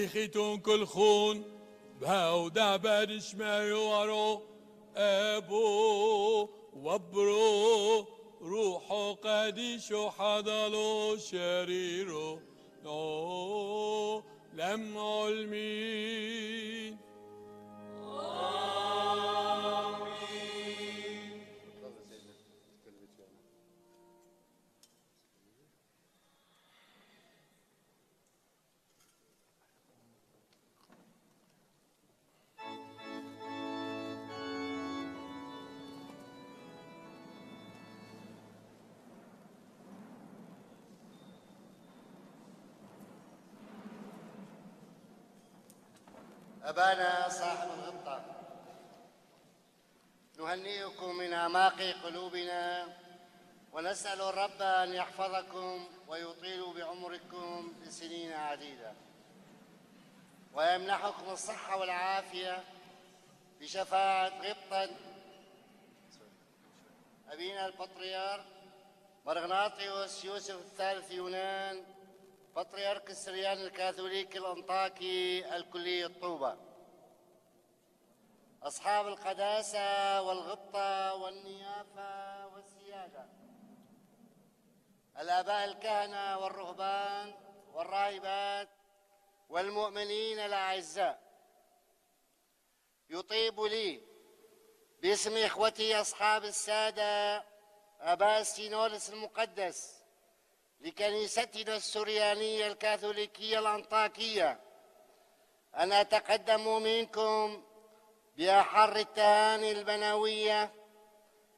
بريخيتون كل خون باو دابرش ما يورو أبانا صاحب الغبطة. نهنئكم من أعماق قلوبنا ونسأل الرب أن يحفظكم ويطيل بعمركم لسنين عديدة. ويمنحكم الصحة والعافية بشفاعة غبطة. أبينا البطريرك مرغناطيوس يوسف الثالث يونان بطريرك السريان الكاثوليكي الأنطاكي الكلية الطوبة. أصحاب القداسة والغبطة والنيافة والسيادة. الآباء الكهنة والرهبان والراهبات والمؤمنين الأعزاء. يطيب لي باسم إخوتي أصحاب السادة أباء السينولس المقدس. لكنيستنا السريانية الكاثوليكية الأنطاكية. أن أتقدم منكم بأحر التهاني البنوية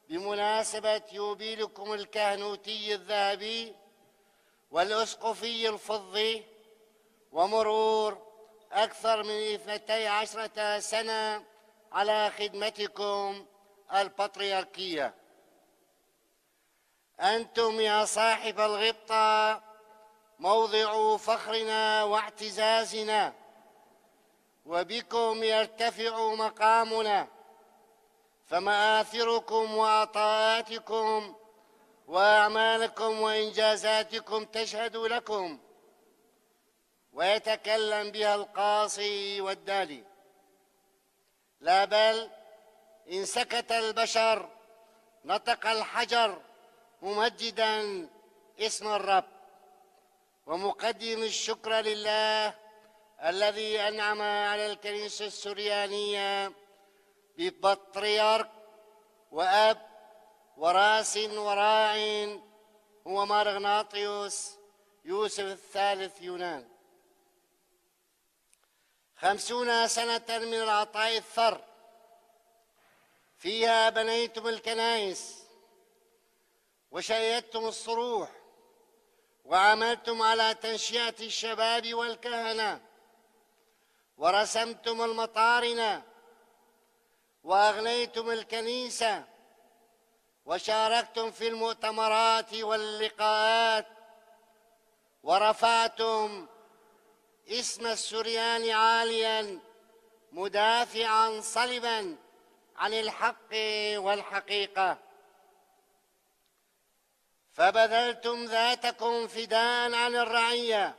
بمناسبة يوبيلكم الكهنوتي الذهبي والأسقفي الفضي ومرور أكثر من اثنتي عشرة سنة على خدمتكم البطريركية. أنتم يا صاحب الغبطة موضع فخرنا واعتزازنا وبكم يرتفع مقامنا فمآثركم وعطاءاتكم وأعمالكم وإنجازاتكم تشهد لكم. ويتكلم بها القاصي والدالي. لا بل إن سكت البشر نطق الحجر ممجدا اسم الرب ومقدم الشكر لله الذي أنعم على الكنيسة السريانية ببطريرك وأب وراس وراع هو مارغناطيوس يوسف الثالث يونان. خمسون سنة من العطاء الثر فيها بنيتم الكنائس وشيدتم الصروح وعملتم على تنشئة الشباب والكهنة ورسمتم المطارن وأغنيتم الكنيسة وشاركتم في المؤتمرات واللقاءات ورفعتم اسم السريان عاليا مدافعا صلبا عن الحق والحقيقة. فبذلتم ذاتكم فداء عن الرعية.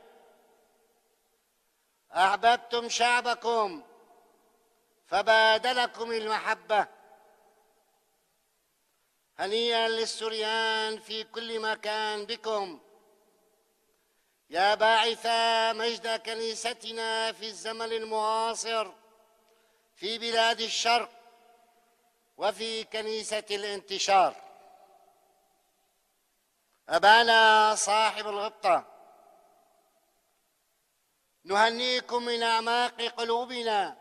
أحببتم شعبكم فبادلكم المحبة. هنيئا للسريان في كل مكان بكم. يا باعث مجد كنيستنا في الزمن المعاصر في بلاد الشرق وفي كنيسة الانتشار. أبانا صاحب الغبطة. نهنيكم من أعماق قلوبنا.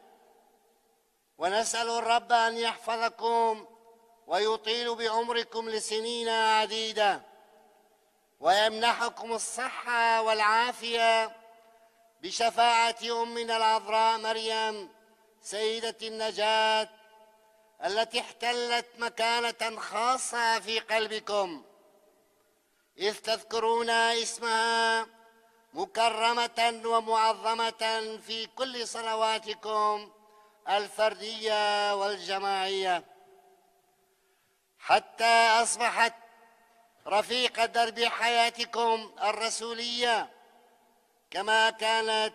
ونسأل الرب أن يحفظكم ويطيل بعمركم لسنين عديدة. ويمنحكم الصحة والعافية بشفاعة أمنا العذراء مريم سيدة النجاة التي احتلت مكانة خاصة في قلبكم. إذ تذكرون اسمها مكرمة ومعظمة في كل صلواتكم الفردية والجماعية. حتى أصبحت رفيق درب حياتكم الرسولية كما كانت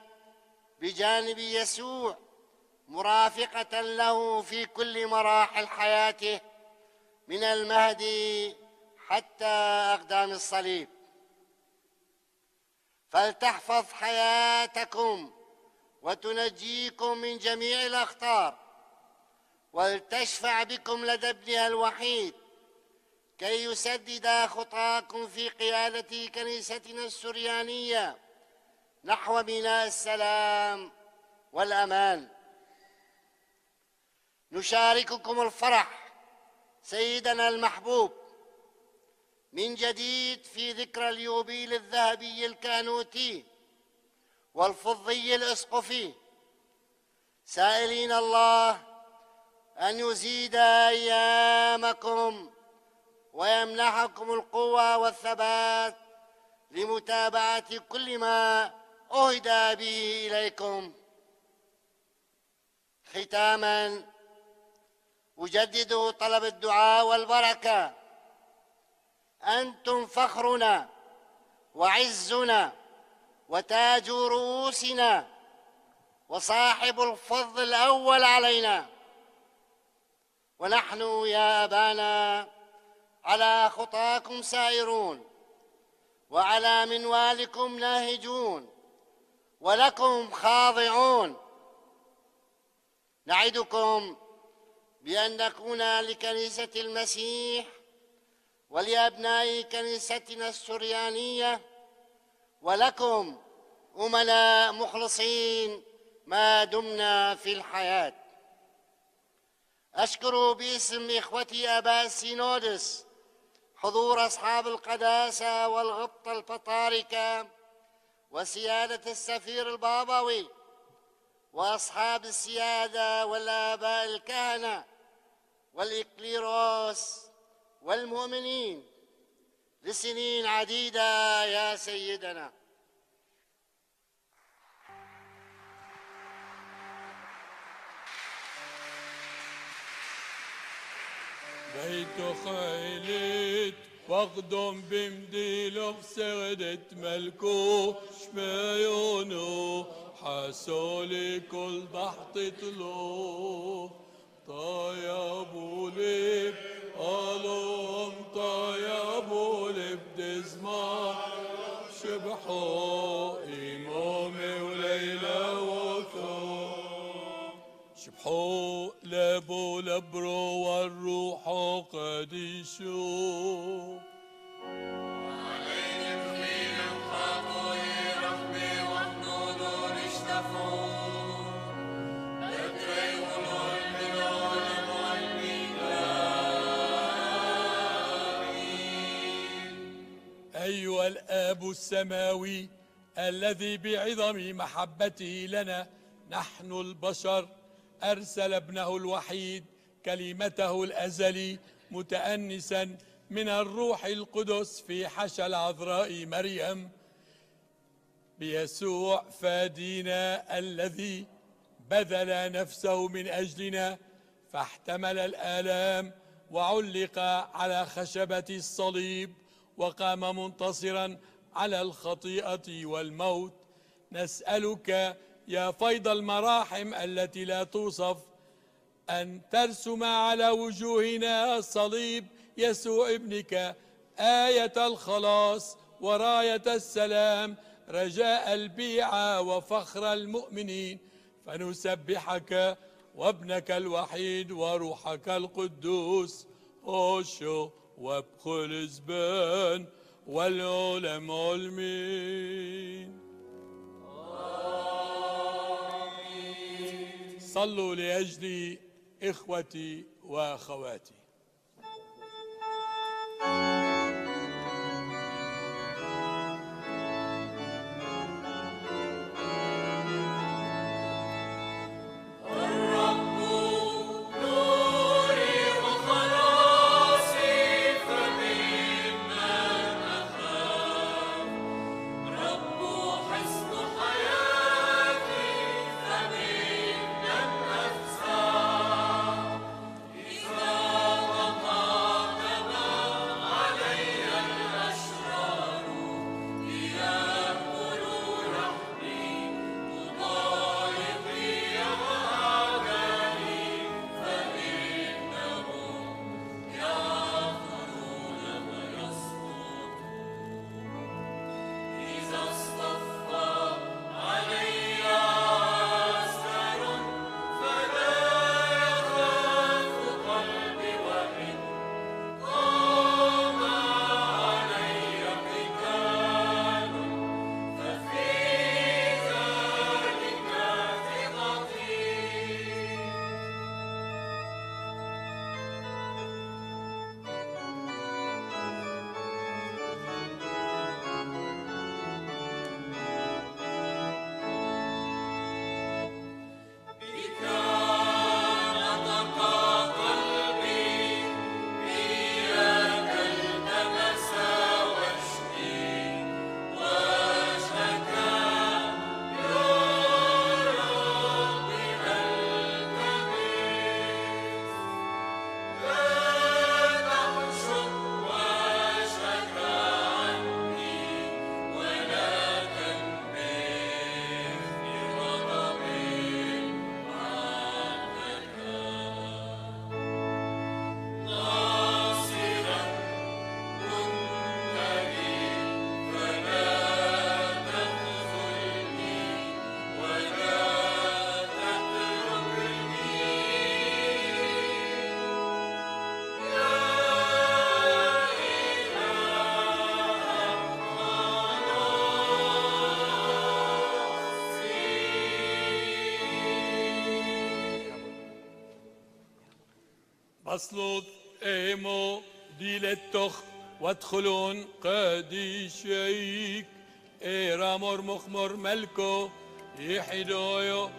بجانب يسوع مرافقة له في كل مراحل حياته من المهد حتى أقدام الصليب. فلتحفظ حياتكم وتنجيكم من جميع الأخطار ولتشفع بكم لدى ابنها الوحيد كي يسدد خطاكم في قيادة كنيستنا السريانية نحو ميناء السلام والأمان. نشارككم الفرح سيدنا المحبوب من جديد في ذكرى اليوبيل الذهبي الكانوتي والفضي الإسقفي. سائلين الله أن يزيد أيامكم ويمنحكم القوة والثبات لمتابعة كل ما أهدى به إليكم. ختاما اجدد طلب الدعاء والبركة. أنتم فخرنا وعزنا وتاج رؤوسنا وصاحب الفضل الأول علينا. ونحن يا أبانا على خطاكم سائرون وعلى منوالكم ناهجون ولكم خاضعون. نعدكم بأن نكون لكنيسة المسيح ولأبناء كنيستنا السريانية ولكم أمناء مخلصين ما دمنا في الحياة. أشكر باسم إخوتي أباء السينودس حضور أصحاب القداسة والغبطة الفطاركة وسيادة السفير البابوي وأصحاب السيادة والآباء الكهنة والإكليروس والمؤمنين لسنين عديدة يا سيدنا. بيت خيلت واخدم بمديله بسغدت ملكو شميونو حاسولي كل بحطة له طيب ولب قالوا طيب ولب دزمان شبحوا إمامي وليلى وثو شبحوا لبو لبرو والروح قديشو الآب السماوي الذي بعظم محبته لنا. نحن البشر أرسل ابنه الوحيد كلمته الأزلي متأنسا من الروح القدس في حشى العذراء مريم. بيسوع فادينا الذي بذل نفسه من أجلنا فاحتمل الآلام وعلق على خشبة الصليب وقام منتصرا على الخطيئة والموت. نسألك يا فيض المراحم التي لا توصف أن ترسم على وجوهنا صليب يسوع ابنك آية الخلاص وراية السلام رجاء البيعة وفخر المؤمنين. فنسبحك وابنك الوحيد وروحك القدوس هوشو وابخل زبان. والعلم علمين صلوا لأجلي إخوتي وأخواتي. بصلوط إيمو ديلتخ وادخلون قديشيك. إيرامور مخمر ملكو يحدويو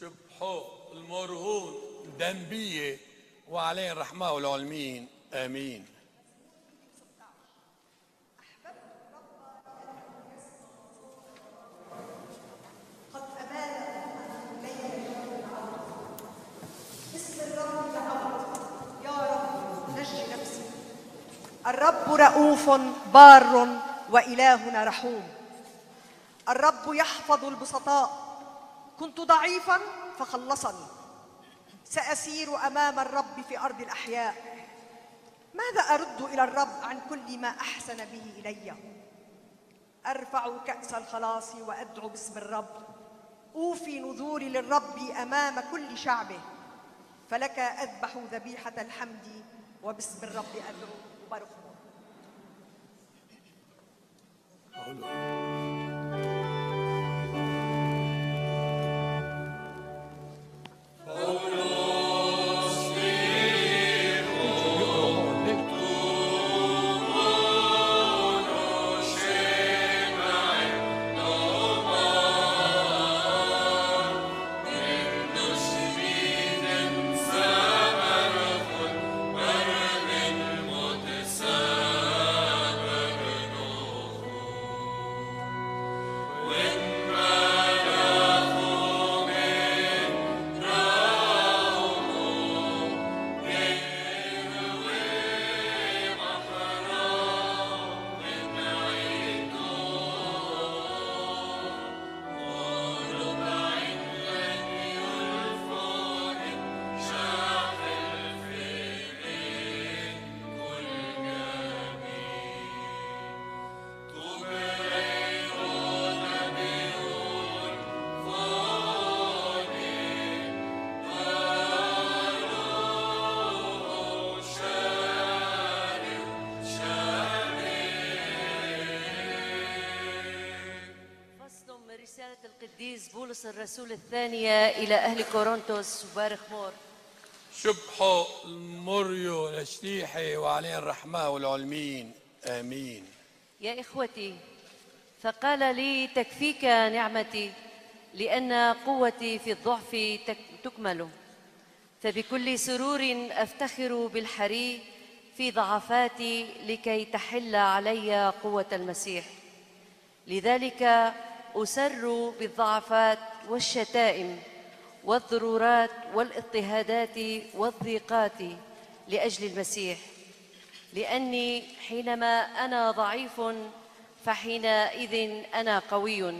شبحو المرهون دنبية وعليه الرحمة والعلمين نفسي الرب رؤوف بار وإلهنا رحوم. الرب يحفظ البسطاء. كنت ضعيفا فخلصني. سأسير أمام الرب في أرض الأحياء. ماذا أرد إلى الرب عن كل ما أحسن به إليّ؟ أرفع كأس الخلاص وأدعو باسم الرب. أوفي نذوري للرب أمام كل شعبه. فلك أذبح ذبيحة الحمد وباسم الرب أدعو. وبارك بولس الرسول الثانية إلى أهل كورنثوس وبارخ مور. شبحوا المريو لشليحي وعليه الرحمة والعلمين. آمين. يا إخوتي فقال لي تكفيك نعمتي لأن قوتي في الضعف تك- تكمل. فبكل سرور أفتخر بالحري في ضعفاتي لكي تحل علي قوة المسيح. لذلك أسر بالضعفات والشتائم والضرورات والاضطهادات والضيقات لأجل المسيح. لأني حينما أنا ضعيف فحينئذ أنا قوي.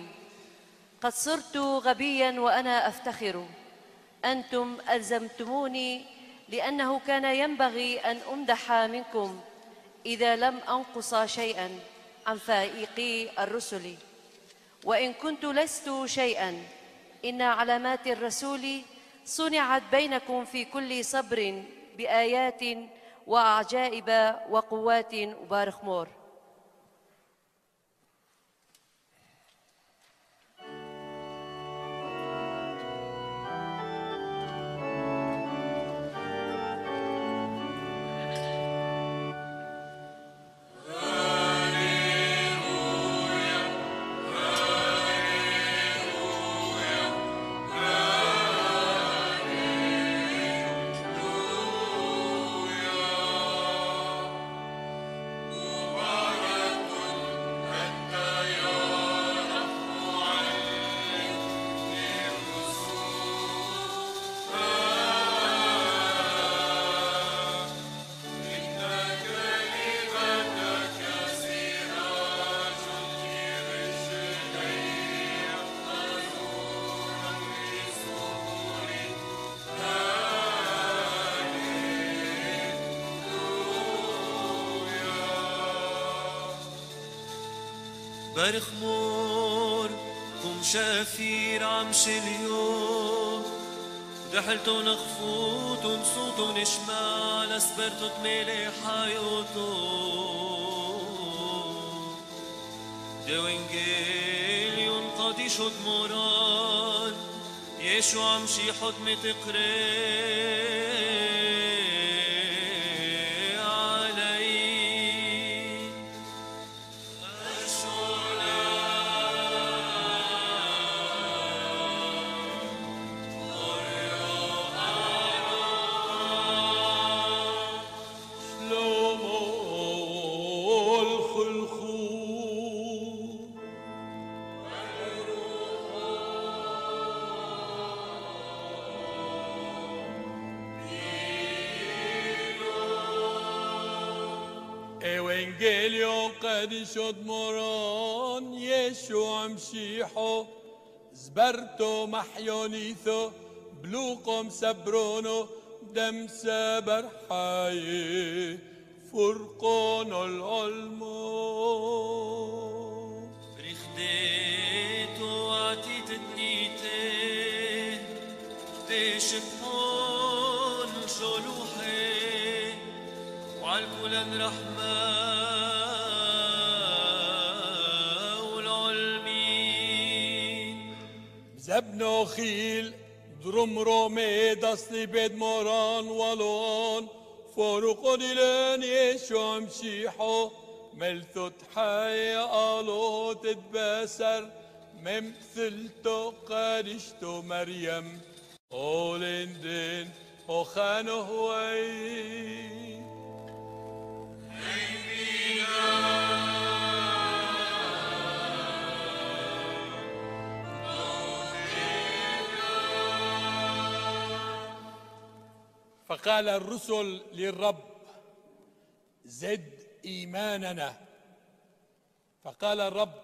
قد صرت غبيا وأنا أفتخر. أنتم ألزمتموني لأنه كان ينبغي أن أمدح منكم إذا لم أنقص شيئا عن فائقي الرسل. وإن كنت لست شيئا إن علامات الرسول صنعت بينكم في كل صبر بآيات وعجائب وقوات وبارخ مور بارخ مور قم شافير عمش اليوم. رحلتو نخفوت صوتو نشمع لسبرتو تميلي حيوتو. دوينجيليون قدي شد موران يشو عمشي حضمة تقري قديشود مورون يشوع مشيحو زبرتو محيونيثو بلوقم سبرونو دم سبر حي فرقون العلمو رخديت وعتيت النيتين ديش بحون شلوحي وعالكل رحمة زبنو خيل درم رومي دصلي بيد موران ولون فوروق ديلان يشو مشيحو ملثو تحي قالو تتباسر ممثلتو قادشتو مريم قولين دين وخانو هوي فقال الرسل للرب زد إيماننا. فقال الرب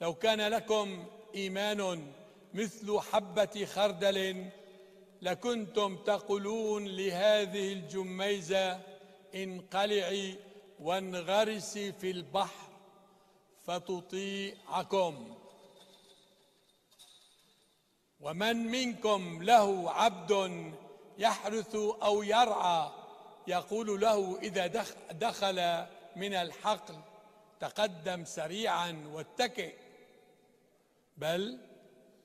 لو كان لكم إيمان مثل حبة خردل لكنتم تقولون لهذه الجميزة انقلعي وانغرسي في البحر فتطيعكم. ومن منكم له عبد يحرث أو يرعى يقول له دخ- دخل من الحقل تقدم سريعا واتكئ. بل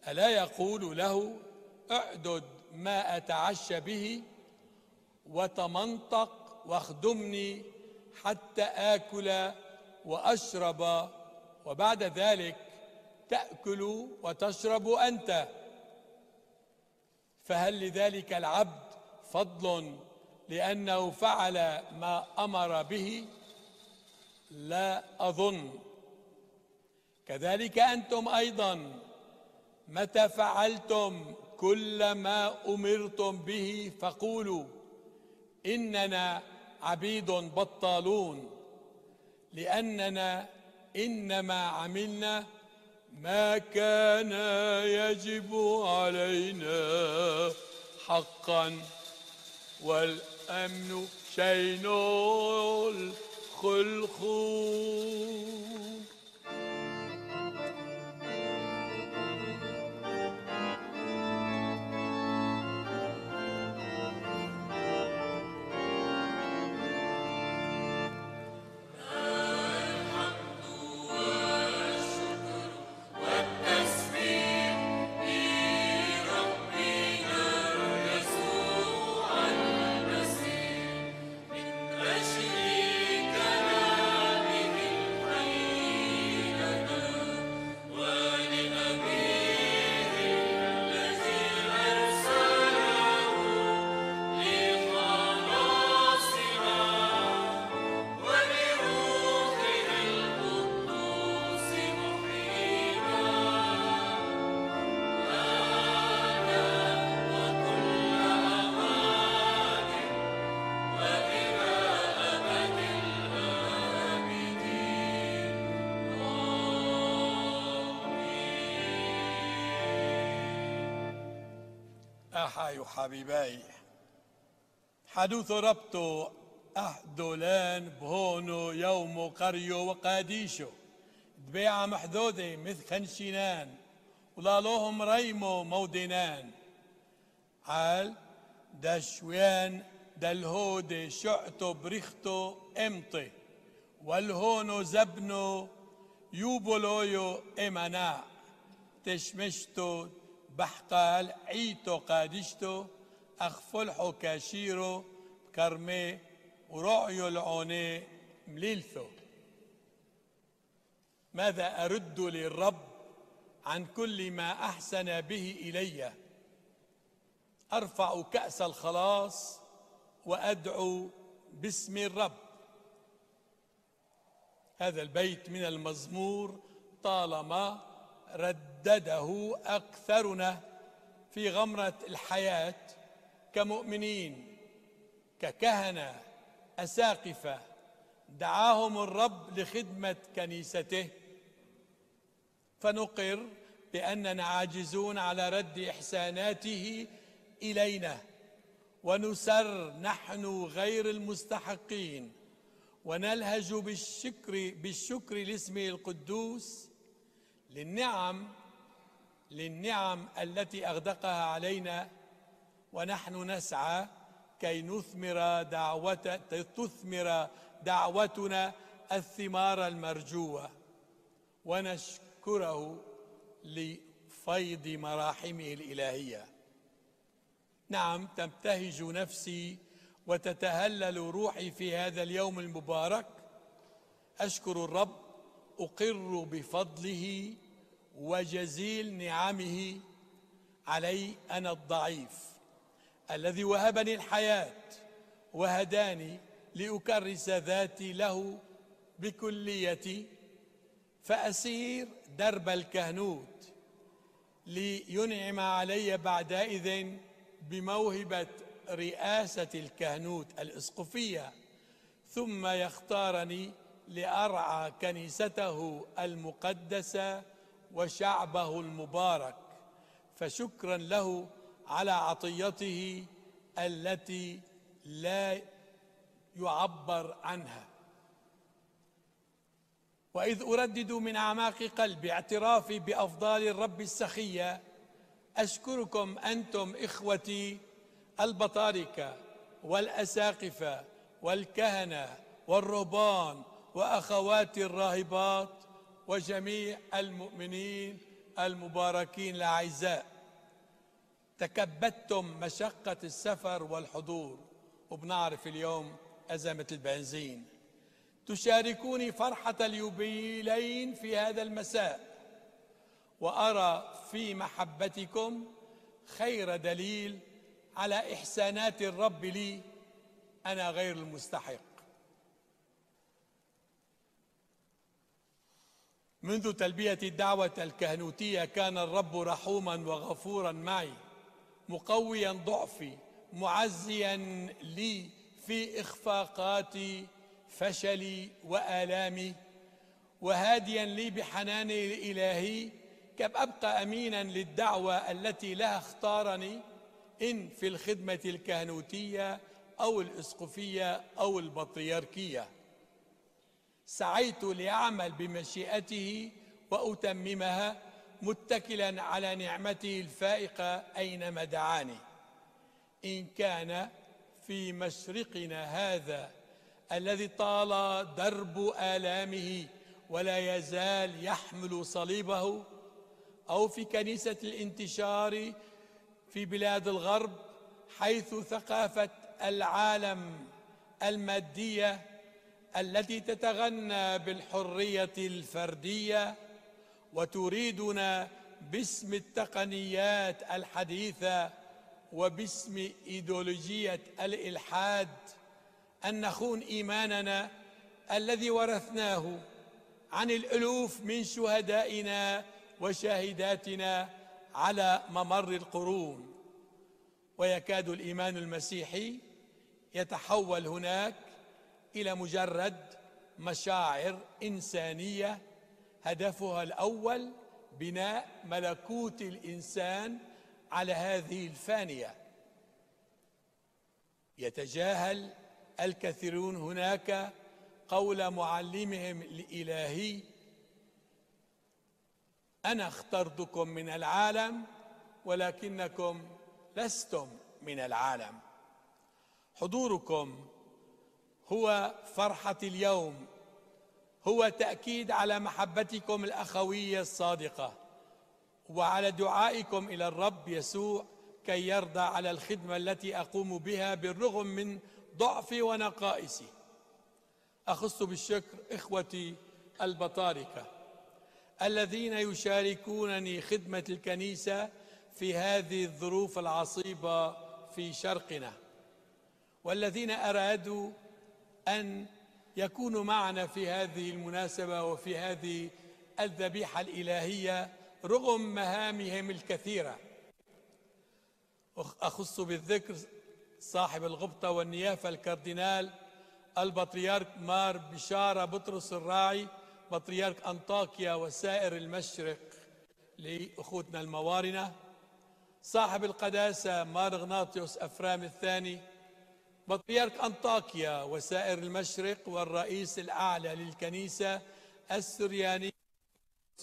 ألا يقول له اعدد ما أتعشى به وتمنطق واخدمني حتى آكل وأشرب. وبعد ذلك تأكل وتشرب أنت. فهل لذلك العبد فضل لأنه فعل ما أمر به لا أظن. كذلك أنتم أيضا متى فعلتم كل ما أمرتم به فقولوا إننا عبيد بطالون لأننا إنما عملنا ما كان يجب علينا حقا. والأمن شين الخلق. حبيباي حدوث ربطو أهدولان بهونو يوم قريو وقاديشو دبيعة محدودة مثل خنشينان ولالوهم ريمو مودينان عال دشويان دالهودي شعتو بريختو امطي والهونو زبنو يوبولويو امنا تشمشتو بحقال عيتو قادشتو أخفلحو كاشيرو كرمي ورعيو العوني مليلثو. ماذا أرد للرب عن كل ما أحسن به إلي؟ أرفع كأس الخلاص وأدعو باسم الرب. هذا البيت من المزمور طالما ردده أكثرنا في غمرة الحياة كمؤمنين ككهنة أساقفة. دعاهم الرب لخدمة كنيسته. فنقر بأننا عاجزون على رد إحساناته إلينا. ونسر نحن غير المستحقين. ونلهج بالشكر بالشكر لاسمه القدوس للنعم للنعم التي أغدقها علينا ونحن نسعى كي نثمر دعوة تثمر دعوتنا الثمار المرجوة. ونشكره لفيض مراحمه الإلهية. نعم تبتهج نفسي وتتهلل روحي في هذا اليوم المبارك. أشكر الرب أقر بفضله وجزيل نعمه علي أنا الضعيف الذي وهبني الحياة وهداني لأكرس ذاتي له بكليتي فأسير درب الكهنوت لينعم علي بعدئذ بموهبة رئاسة الكهنوت الإسقفية ثم يختارني لأرعى كنيسته المقدسة وشعبه المبارك فشكرا له على عطيته التي لا يعبر عنها. وإذ أردد من أعماق قلبي اعترافي بأفضال الرب السخية أشكركم أنتم إخوتي البطاركة والأساقفة والكهنة والرهبان وأخواتي الراهبات وجميع المؤمنين المباركين الاعزاء تكبدتم مشقة السفر والحضور وبنعرف اليوم أزمة البنزين. تشاركوني فرحة اليوبيلين في هذا المساء وأرى في محبتكم خير دليل على إحسانات الرب لي أنا غير المستحق. منذ تلبية الدعوة الكهنوتية كان الرب رحوما وغفورا معي مقويا ضعفي معزيا لي في اخفاقاتي فشلي وآلامي وهاديا لي بحنانه الإلهي كم أبقى أمينا للدعوة التي لها اختارني إن في الخدمة الكهنوتية أو الإسقفية أو البطريركية. سعيت لاعمل بمشيئته وأتممها متكلا على نعمته الفائقة اينما دعاني إن كان في مشرقنا هذا الذي طال درب آلامه ولا يزال يحمل صليبه أو في كنيسة الانتشار في بلاد الغرب حيث ثقافة العالم المادية التي تتغنى بالحرية الفردية وتريدنا باسم التقنيات الحديثة وباسم إيديولوجية الإلحاد أن نخون إيماننا الذي ورثناه عن الألوف من شهدائنا وشاهداتنا على ممر القرون. ويكاد الإيمان المسيحي يتحول هناك إلى مجرد مشاعر إنسانية هدفها الأول بناء ملكوت الإنسان على هذه الفانية. يتجاهل الكثيرون هناك قول معلمهم الإلهي أنا اخترتكم من العالم ولكنكم لستم من العالم. حضوركم هو فرحة اليوم. هو تأكيد على محبتكم الأخوية الصادقة وعلى دعائكم إلى الرب يسوع كي يرضى على الخدمة التي أقوم بها بالرغم من ضعفي ونقائصي. أخص بالشكر إخوتي البطاركة الذين يشاركونني خدمة الكنيسة في هذه الظروف العصيبة في شرقنا والذين أرادوا أن يكونوا معنا في هذه المناسبة وفي هذه الذبيحة الإلهية رغم مهامهم الكثيرة. أخص بالذكر صاحب الغبطة والنيافة الكاردينال البطريرك مار بشارة بطرس الراعي بطريرك أنطاكيا وسائر المشرق لأخوتنا الموارنة. صاحب القداسة مار غناطيوس أفرام الثاني بطريرك أنطاكيا وسائر المشرق والرئيس الأعلى للكنيسة السريانية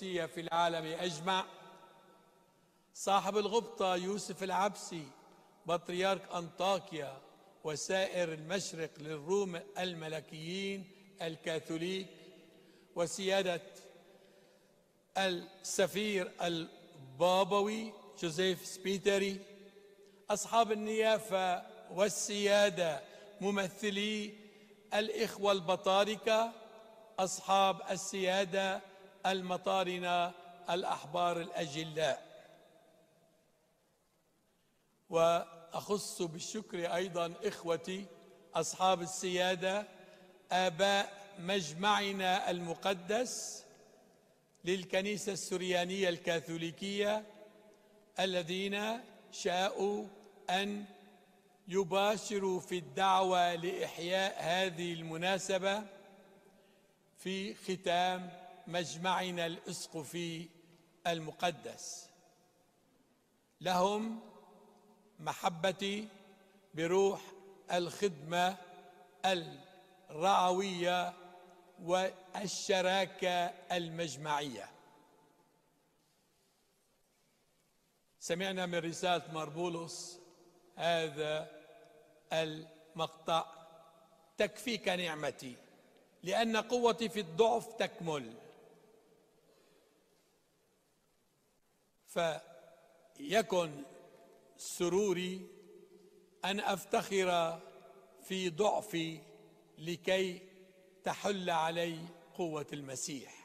في العالم أجمع. صاحب الغبطة يوسف العبسي بطريرك أنطاكيا وسائر المشرق للروم الملكيين الكاثوليك وسيادة السفير البابوي جوزيف سبيتري أصحاب النيافة والسيادة ممثلي الإخوة البطاركة أصحاب السيادة المطارنة الأحبار الأجلاء. وأخص بالشكر أيضا إخوتي أصحاب السيادة آباء مجمعنا المقدس للكنيسة السريانية الكاثوليكية الذين شاءوا أن يباشر في الدعوة لإحياء هذه المناسبة في ختام مجمعنا الاسقفي المقدس. لهم محبتي بروح الخدمة الرعوية والشراكة المجمعية. سمعنا من رسالة مربولوس هذا المقطع. تكفيك نعمتي لأن قوتي في الضعف تكمل. فيكن سروري أن أفتخر في ضعفي لكي تحل علي قوة المسيح.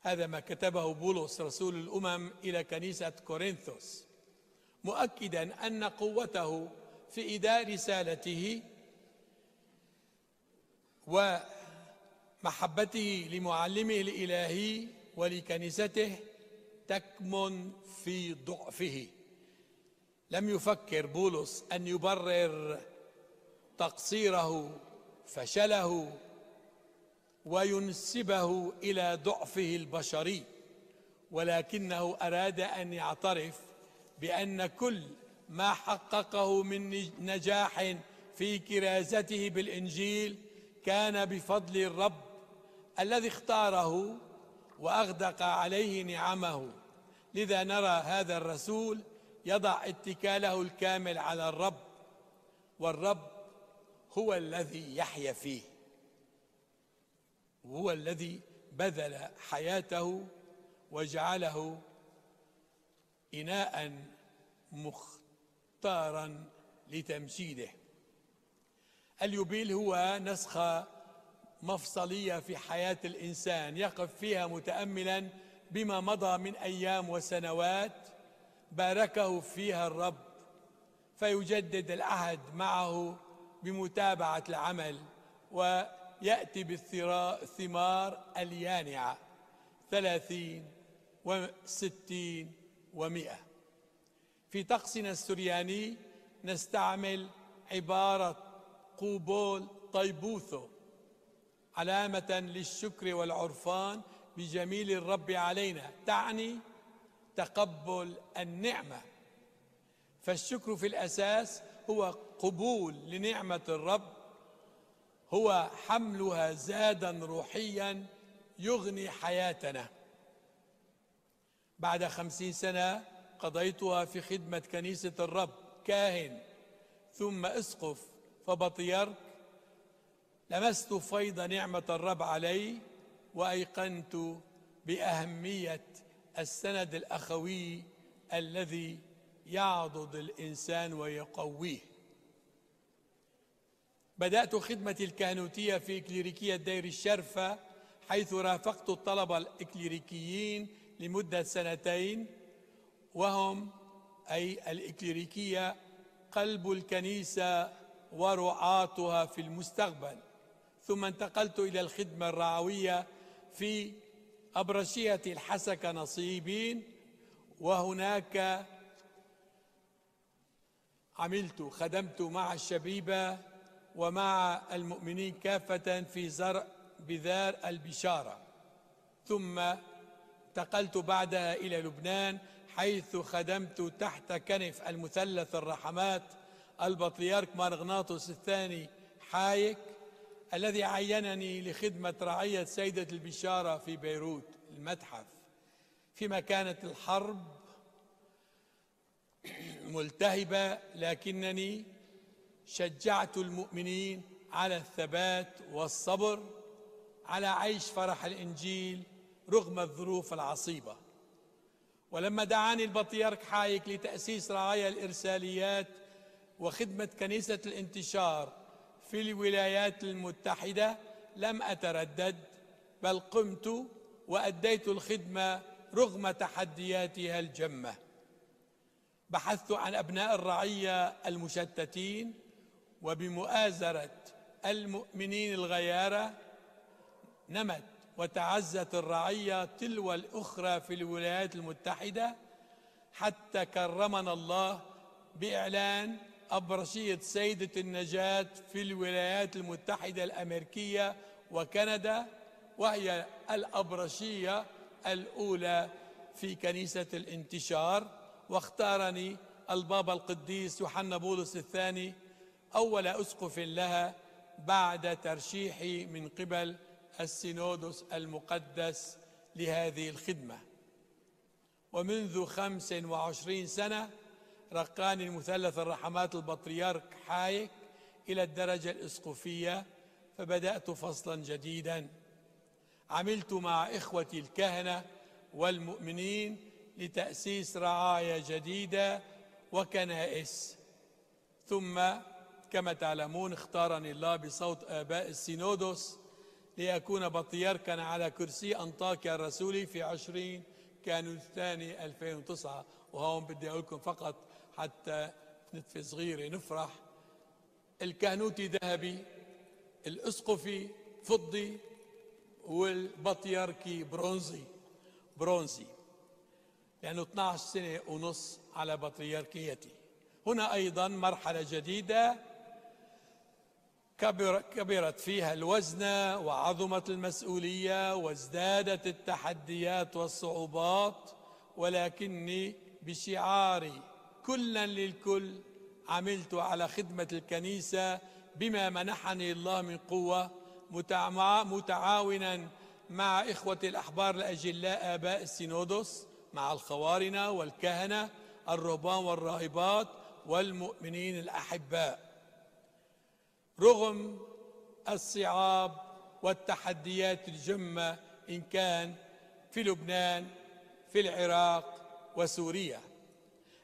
هذا ما كتبه بولس رسول الأمم إلى كنيسة كورنثوس مؤكدا أن قوته في اداء رسالته ومحبته لمعلمه الإلهي ولكنيسته تكمن في ضعفه. لم يفكر بولس أن يبرر تقصيره فشله وينسبه إلى ضعفه البشري ولكنه أراد أن يعترف بأن كل ما حققه من نجاح في كرازته بالإنجيل كان بفضل الرب الذي اختاره وأغدق عليه نعمه. لذا نرى هذا الرسول يضع اتكاله الكامل على الرب والرب هو الذي يحيا فيه. هو الذي بذل حياته وجعله اناء مختارا لتمجيده. اليوبيل هو نسخة مفصلية في حياة الإنسان يقف فيها متاملا بما مضى من أيام وسنوات باركه فيها الرب فيجدد العهد معه بمتابعة العمل ويأتي بالثمار اليانعة ثلاثين وستين ومئة. في طقسنا السرياني نستعمل عبارة قوبول طيبوثو علامة للشكر والعرفان بجميل الرب علينا تعني تقبل النعمة. فالشكر في الأساس هو قبول لنعمة الرب هو حملها زادا روحيا يغني حياتنا. بعد خمسين سنة قضيتها في خدمة كنيسة الرب كاهن. ثم اسقف فبطيرك. لمست فيض نعمة الرب علي وأيقنت بأهمية السند الأخوي الذي يعضد الإنسان ويقويه. بدأت خدمتي الكهنوتية في إكليريكية دير الشرفة حيث رافقت الطلبة الإكليريكيين لمدة سنتين. وهم أي الإكليريكية قلب الكنيسة ورعاتها في المستقبل. ثم انتقلت إلى الخدمة الرعوية في أبرشية الحسكة نصيبين وهناك عملت خدمت مع الشبيبة ومع المؤمنين كافة في زرع بذار البشارة. ثم انتقلت بعدها إلى لبنان حيث خدمت تحت كنف المثلث الرحمات البطريرك مارغناطوس الثاني حايك الذي عينني لخدمة رعية سيدة البشارة في بيروت المتحف. فيما كانت الحرب ملتهبة لكنني شجعت المؤمنين على الثبات والصبر على عيش فرح الإنجيل رغم الظروف العصيبة. ولما دعاني البطيرك حايك لتأسيس رعايا الإرساليات وخدمة كنيسة الانتشار في الولايات المتحدة لم أتردد بل قمت وأديت الخدمة رغم تحدياتها الجمة. بحثت عن أبناء الرعية المشتتين وبمؤازرة المؤمنين الغيارة نمت وتعزت الرعية تلو الأخرى في الولايات المتحدة حتى كرمنا الله بإعلان أبرشية سيدة النجاة في الولايات المتحدة الأمريكية وكندا وهي الأبرشية الأولى في كنيسة الانتشار. واختارني البابا القديس يوحنا بولس الثاني أول أسقف لها بعد ترشيحي من قبل السينودوس المقدس لهذه الخدمة. ومنذ خمس وعشرين سنة رقاني المثلث الرحمات البطريرك حايك إلى الدرجة الإسقفية فبدأت فصلا جديدا. عملت مع إخوتي الكهنة والمؤمنين لتأسيس رعاية جديدة وكنائس. ثم كما تعلمون اختارني الله بصوت آباء السينودوس لأكون بطيركا على كرسي أنطاكيا الرسولي في عشرين كانوا الثاني 2009 وهون بدي أقول لكم فقط حتى نتفة صغيرة نفرح. الكهنوتي ذهبي الأسقفي فضي والبطيركي برونزي. برونزي. لأنه 12 سنة ونص على بطريركيتي هنا أيضا مرحلة جديدة كبر كبرت فيها الوزنة وعظمت المسؤولية وازدادت التحديات والصعوبات ولكني بشعاري كلا للكل عملت على خدمة الكنيسة بما منحني الله من قوة متعاونا مع إخوة الأحبار الأجلاء آباء السينودوس مع الخوارنة والكهنة الرهبان والراهبات والمؤمنين الأحباء. رغم الصعاب والتحديات الجمة إن كان في لبنان في العراق وسوريا.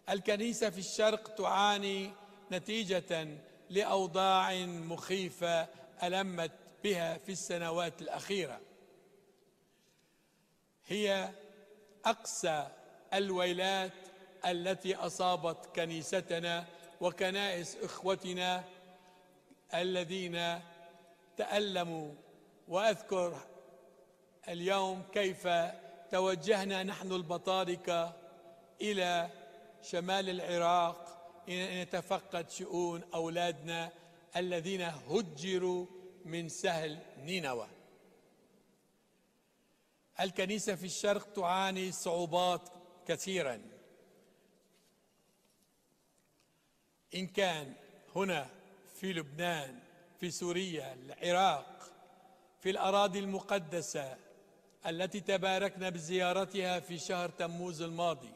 الكنيسة في الشرق تعاني نتيجة لأوضاع مخيفة ألمت بها في السنوات الأخيرة. هي أقسى الويلات التي أصابت كنيستنا وكنائس إخوتنا الذين تألموا وأذكر اليوم كيف توجهنا نحن البطاركة إلى شمال العراق نتفقد شؤون أولادنا الذين هجروا من سهل نينوى. الكنيسة في الشرق تعاني صعوبات كثيرا. إن كان هنا في لبنان في سوريا العراق في الأراضي المقدسة التي تباركنا بزيارتها في شهر تموز الماضي.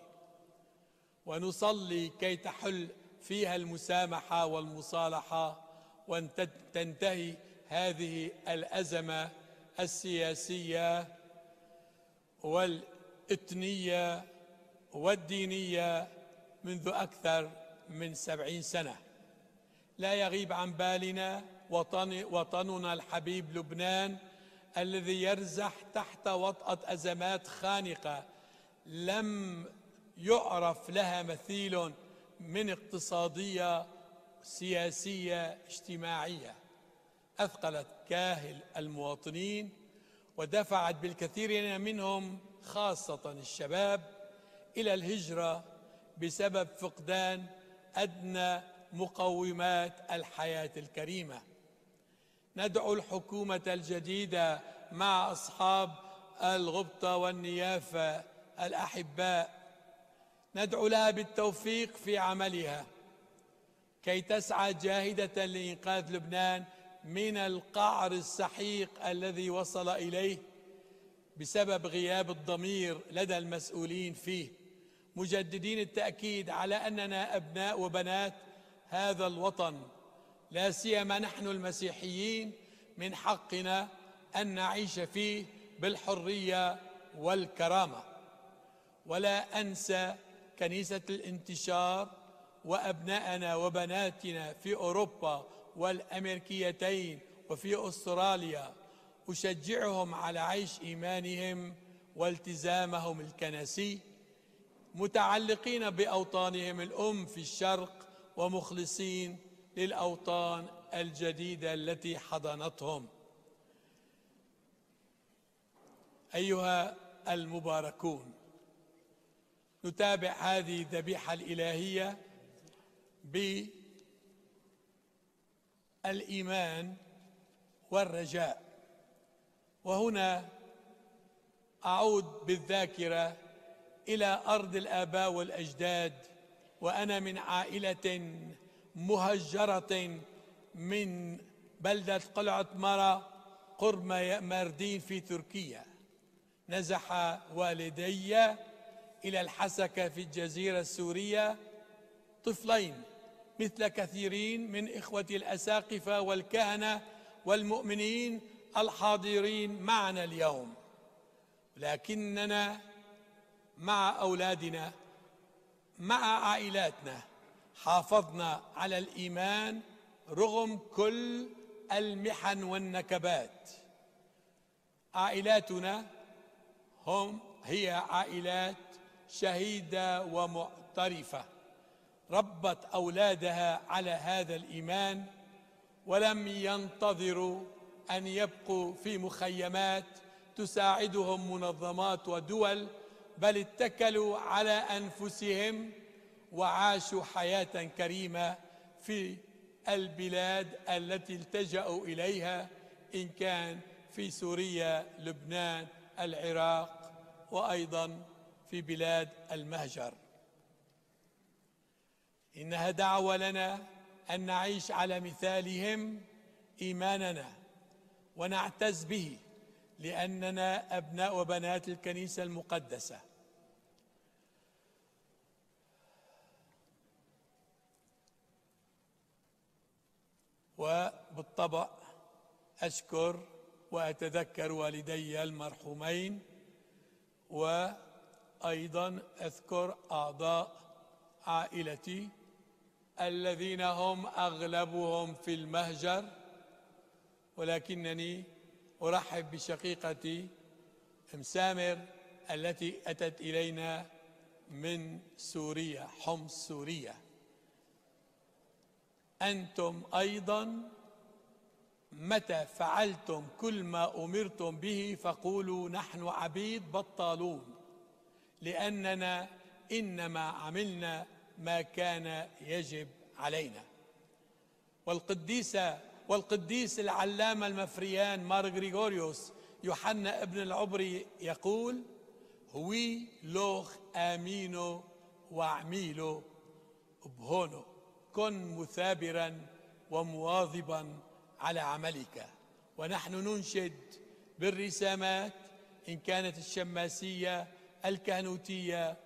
ونصلي كي تحل فيها المسامحة والمصالحة وأن تنتهي هذه الأزمة السياسية والإثنية والدينية منذ أكثر من سبعين سنة. لا يغيب عن بالنا وطن وطننا الحبيب لبنان الذي يرزح تحت وطأة أزمات خانقة. لم يعرف لها مثيل من اقتصادية سياسية اجتماعية. أثقلت كاهل المواطنين ودفعت بالكثير منهم خاصة الشباب إلى الهجرة بسبب فقدان أدنى مقومات الحياة الكريمة. ندعو الحكومة الجديدة مع أصحاب الغبطة والنيافة الأحباء. ندعو لها بالتوفيق في عملها. كي تسعى جاهدة لإنقاذ لبنان من القعر السحيق الذي وصل إليه بسبب غياب الضمير لدى المسؤولين فيه. مجددين التأكيد على أننا أبناء وبنات هذا الوطن. لا سيما نحن المسيحيين من حقنا أن نعيش فيه بالحرية والكرامة. ولا أنسى كنيسة الانتشار وأبناءنا وبناتنا في أوروبا والأمريكيتين وفي أستراليا أشجعهم على عيش إيمانهم والتزامهم الكنسي. متعلقين بأوطانهم الأم في الشرق ومخلصين للأوطان الجديدة التي حضنتهم. أيها المباركون نتابع هذه الذبيحة الإلهية بالإيمان والرجاء. وهنا أعود بالذاكرة إلى أرض الآباء والأجداد وأنا من عائلة مهجرة من بلدة قلعة مرة قرب ماردين في تركيا. نزح والدي إلى الحسكة في الجزيرة السورية طفلين مثل كثيرين من إخوتي الأساقفة والكهنة والمؤمنين الحاضرين معنا اليوم. لكننا مع أولادنا مع عائلاتنا. حافظنا على الإيمان رغم كل المحن والنكبات. عائلاتنا هم هي عائلات شهيدة ومعترفة. ربت أولادها على هذا الإيمان ولم ينتظروا أن يبقوا في مخيمات تساعدهم منظمات ودول بل اتكلوا على أنفسهم وعاشوا حياة كريمة في البلاد التي التجأوا إليها إن كان في سوريا، لبنان، العراق وأيضا في بلاد المهجر. إنها دعوة لنا أن نعيش على مثالهم إيماننا ونعتز به لأننا أبناء وبنات الكنيسة المقدسة. وبالطبع أشكر وأتذكر والدي المرحومين وأيضا أذكر أعضاء عائلتي الذين هم أغلبهم في المهجر ولكنني أرحب بشقيقتي مسامر التي أتت إلينا من سوريا حمص سوريا. أنتم أيضا متى فعلتم كل ما أمرتم به فقولوا نحن عبيد بطالون لأننا إنما عملنا ما كان يجب علينا. والقديسة والقديس العلامة المفريان مار غريغوريوس يوحنا ابن العبري يقول هوي لوخ امينو واعميلو بهونو كن مثابرا ومواظبا على عملك ونحن ننشد بالرسامات ان كانت الشماسيه الكهنوتيه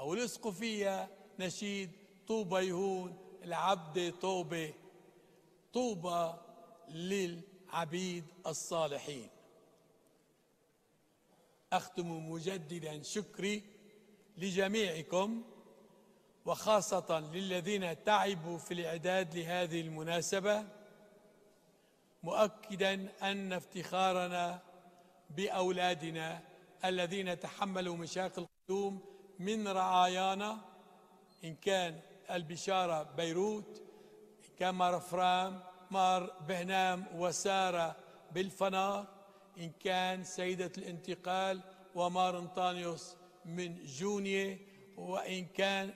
أو الاسقفيه نشيد طوبى يهون العبد طوبه طوبى للعبيد الصالحين. أختم مجددا شكري لجميعكم وخاصة للذين تعبوا في الإعداد لهذه المناسبة مؤكدا أن افتخارنا بأولادنا الذين تحملوا مشاكل القدوم من رعايانا إن كان البشارة بيروت ان كان مار بهنام وسارة بالفنار إن كان سيدة الانتقال ومار أنطانيوس من جونيه وإن كان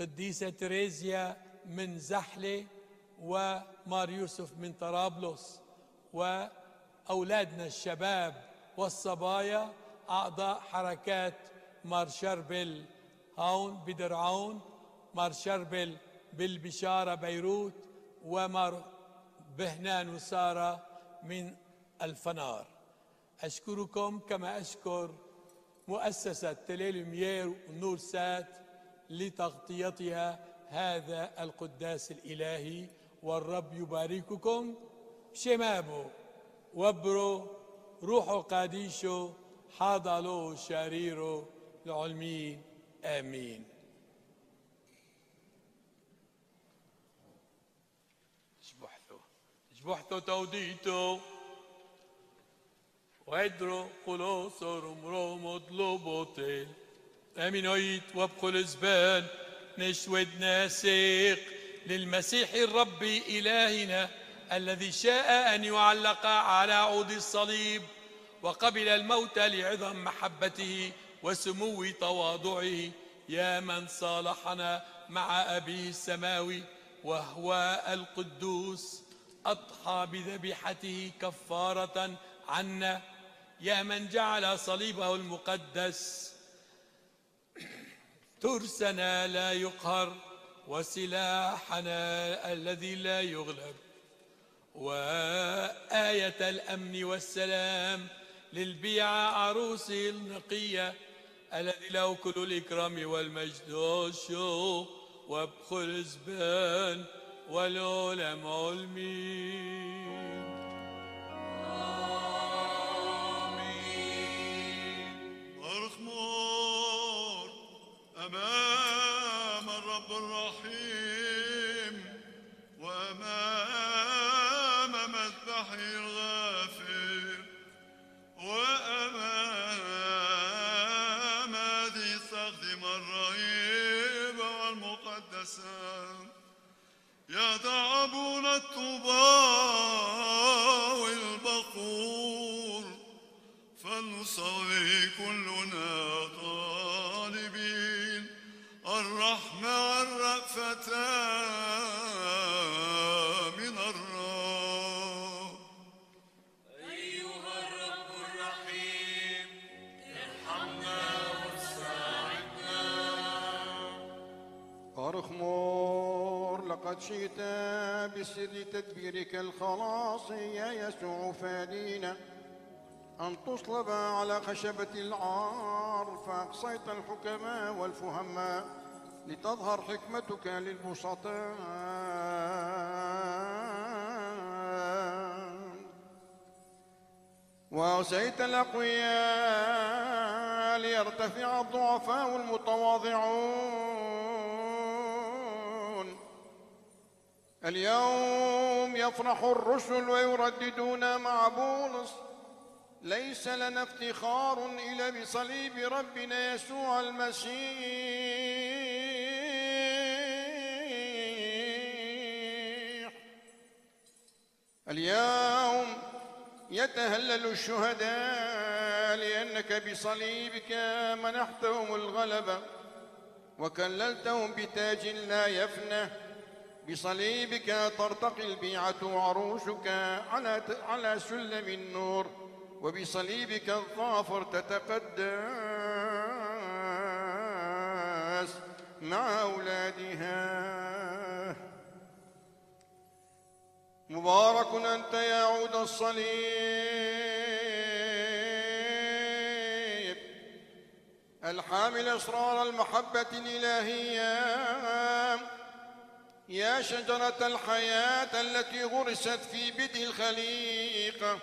قديسة تريزيا من زحلة ومار يوسف من طرابلس. وأولادنا الشباب والصبايا أعضاء حركات مار شربل هون بدرعون مار شربل بالبشارة بيروت ومار بهنان وسارة من الفنار. أشكركم كما أشكر مؤسسة تليل ميير ونور سات لتغطيتها هذا القداس الإلهي والرب يبارككم. شمابو وبرو روحو قاديشو حاضلو شريرو العلمين آمين. شبحتو توديتو وادرو قلوصو رمرو مطلوبوتي امينويت وابقل زبان نشود ناسق للمسيح الرب إلهنا الذي شاء أن يعلق على عود الصليب وقبل الموت لعظم محبته وسمو تواضعه يا من صالحنا مع أبيه السماوي وهو القدوس أضحى بذبيحته كفارة عنا. يا من جعل صليبه المقدس ترسنا لا يقهر وسلاحنا الذي لا يغلب. وآية الأمن والسلام للبيعة عروسه النقية الذي له كل الإكرام والمجد شو وابخل زبان والعلماء المين آمين. وارخ أمام الرب الرحيم. لقد شئت بسر تدبيرك الخلاص يا يسوع فادينا أن تصلب على خشبة العار فأقصيت الحكماء والفهماء لتظهر حكمتك للبسطاء وأوسيت الأقوياء ليرتفع الضعفاء المتواضعون. اليوم يفرح الرسل ويرددون مع بولس. ليس لنا افتخار إلا بصليب ربنا يسوع المسيح. اليوم يتهلل الشهداء لأنك بصليبك منحتهم الغلبة وكللتهم بتاج لا يفنى. بصليبك ترتقي البيعة عروشك على على سلم النور وبصليبك الظافر تتقدس مع أولادها. مبارك أنت يا عود الصليب الحامل أسرار المحبة الإلهية. يا شجرة الحياة التي غرست في بدء الخليقة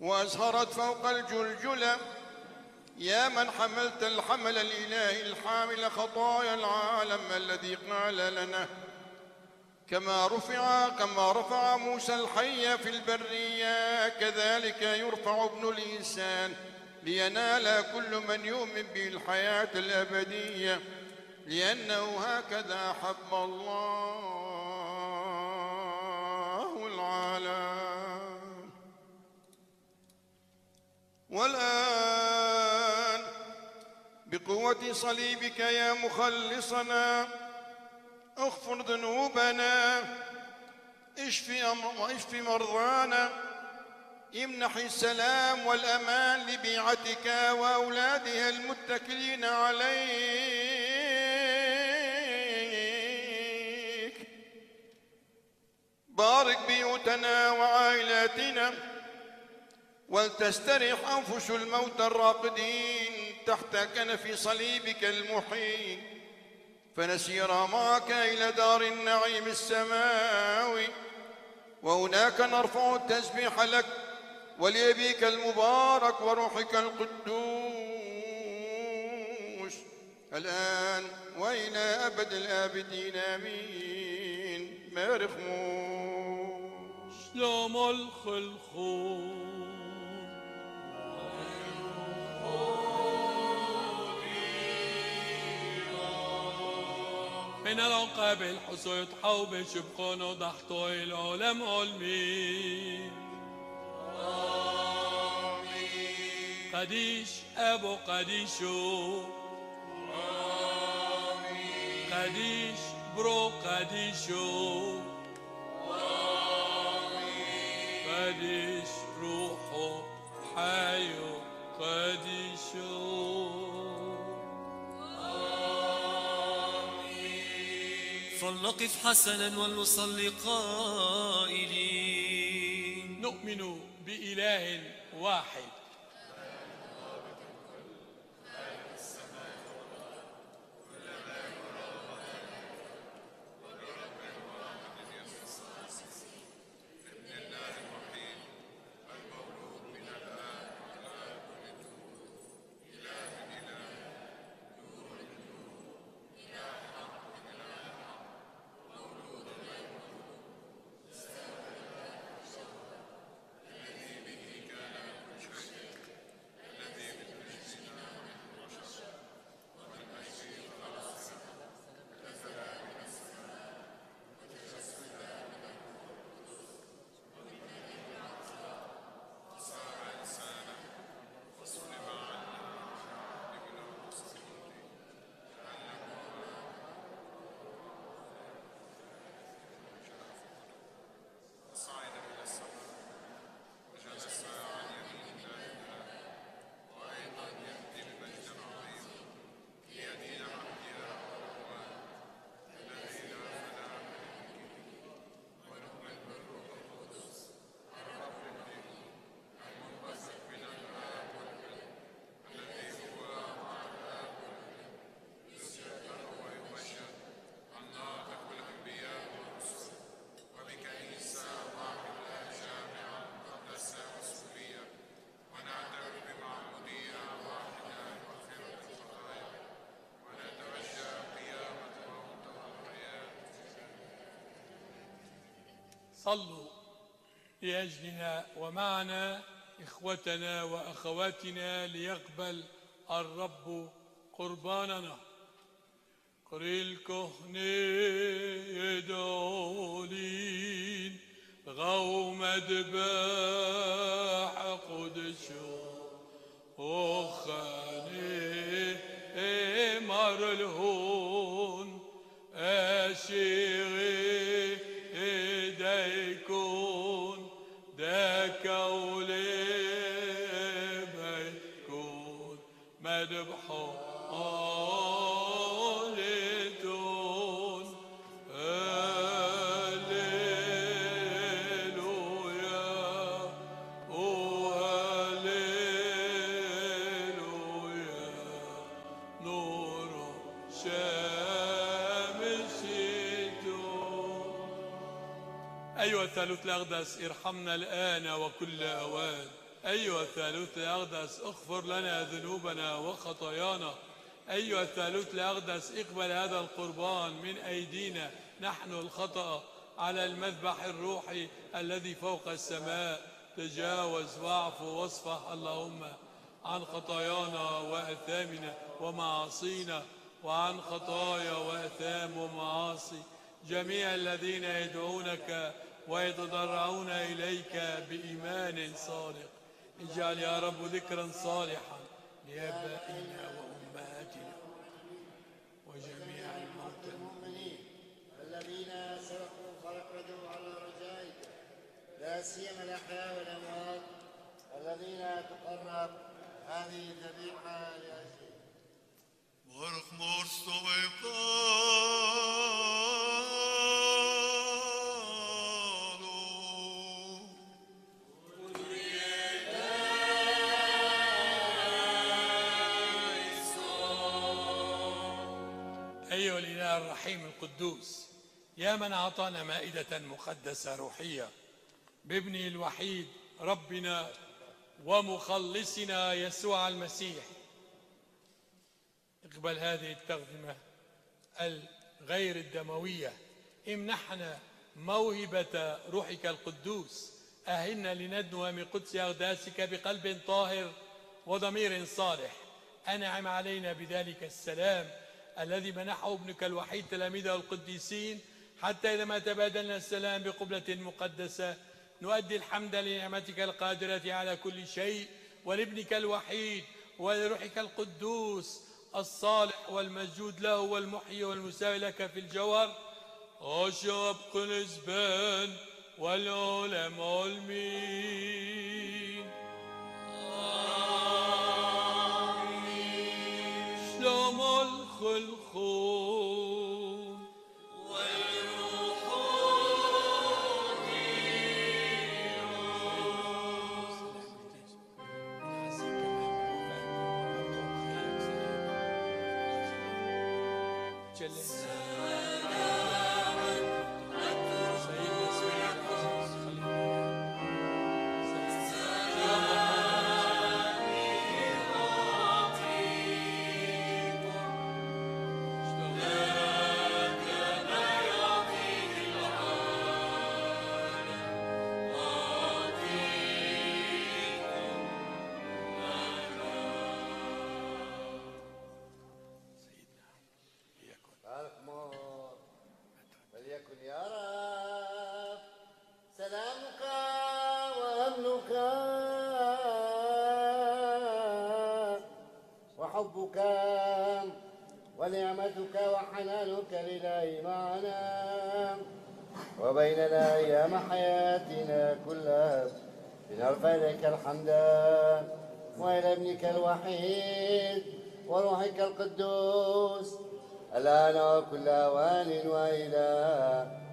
وأزهرت فوق الجلجلة يا من حملت الحمل الإلهي الحامل خطايا العالم الذي قال لنا كما رفع كما رفع موسى الحي في البرية كذلك يرفع ابن الإنسان لينال كل من يؤمن به الحياة الأبدية. لأنه هكذا حب الله العالم. والآن بقوة صليبك يا مخلصنا اغفر ذنوبنا اشفي أم- اشفي مرضانا امنح السلام والأمان لبيعتك وأولادها المتكلين عليك. بارك بيوتنا وعائلاتنا ولتستريح أنفس الموتى الراقدين تحت كنف صليبك المحيي فنسير معك إلى دار النعيم السماوي. وهناك نرفع التسبيح لك ولأبيك المبارك وروحك القدوس. الآن وإلى أبد الآبدين آمين. يا ملخ الخوف من العقاب الحسود حوب شبقون وضحطو العلم علمي قديش أبو قديشو قديش برو قديشو قديش روحه حيو قديشو فلنقف حسنا ولنصلي قائلين. نؤمن بإله واحد. صلوا لأجلنا ومعنا إخوتنا وأخواتنا ليقبل الرب قرباننا. قريل كهنة دولين غوم دباح الأقدس ارحمنا الآن وكل أوان. أيها الثالوث الأقدس اغفر لنا ذنوبنا وخطايانا. أيها الثالوث الأقدس اقبل هذا القربان من أيدينا. نحن الخطأ على المذبح الروحي الذي فوق السماء. تجاوز واعف واصفح اللهم عن خطايانا وأثامنا ومعاصينا وعن خطايا وأثام ومعاصي. جميع الذين يدعونك ويتضرعون إليك بإيمان صادق. اجعل يا رب ذكرا صالحا لآبائنا وأمهاتنا وجميع الموتى المؤمنين الذين سرقوا فرقدوا على رجائك. لا سيما الأحياء والأموات. الذين تقرب هذه الذبيحة لأجلهم Baruch morsto الرحيم القدوس يا من أعطانا مائدة مقدسة روحية بابنه الوحيد ربنا ومخلصنا يسوع المسيح. اقبل هذه التقدمة الغير الدموية. امنحنا موهبة روحك القدوس. أهلنا لندنو من قدس أقداسك بقلب طاهر وضمير صالح. أنعم علينا بذلك السلام الذي منحه ابنك الوحيد تلاميذه القديسين حتى إذا ما تبادلنا السلام بقبلة مقدسة. نؤدي الحمد لنعمتك القادرة على كل شيء ولابنك الوحيد ولروحك القدوس الصالح والمسجود له والمحيي والمساوي لك في الجوهر. أشرب قلزبان والعلم المين شلوم الخلخون إليك الحمد وإلى ابنك الوحيد وروحك القدوس. الآن وكل أوان وإلى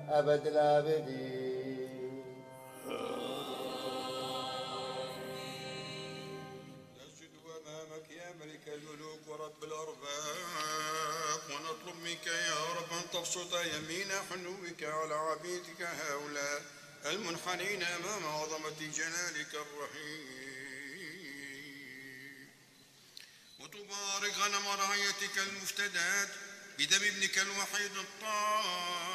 أبد الآبدين. نسجد أمامك يا ملك الملوك ورب الأرباب ونطلب منك يا رب أن تبسط يمين حنوك على عبيدك هؤلاء. المنحنين أمام عظمة جلالك الرحيم. وتبارك غنم رعيتك المفتدات بدم ابنك الوحيد الطاهر.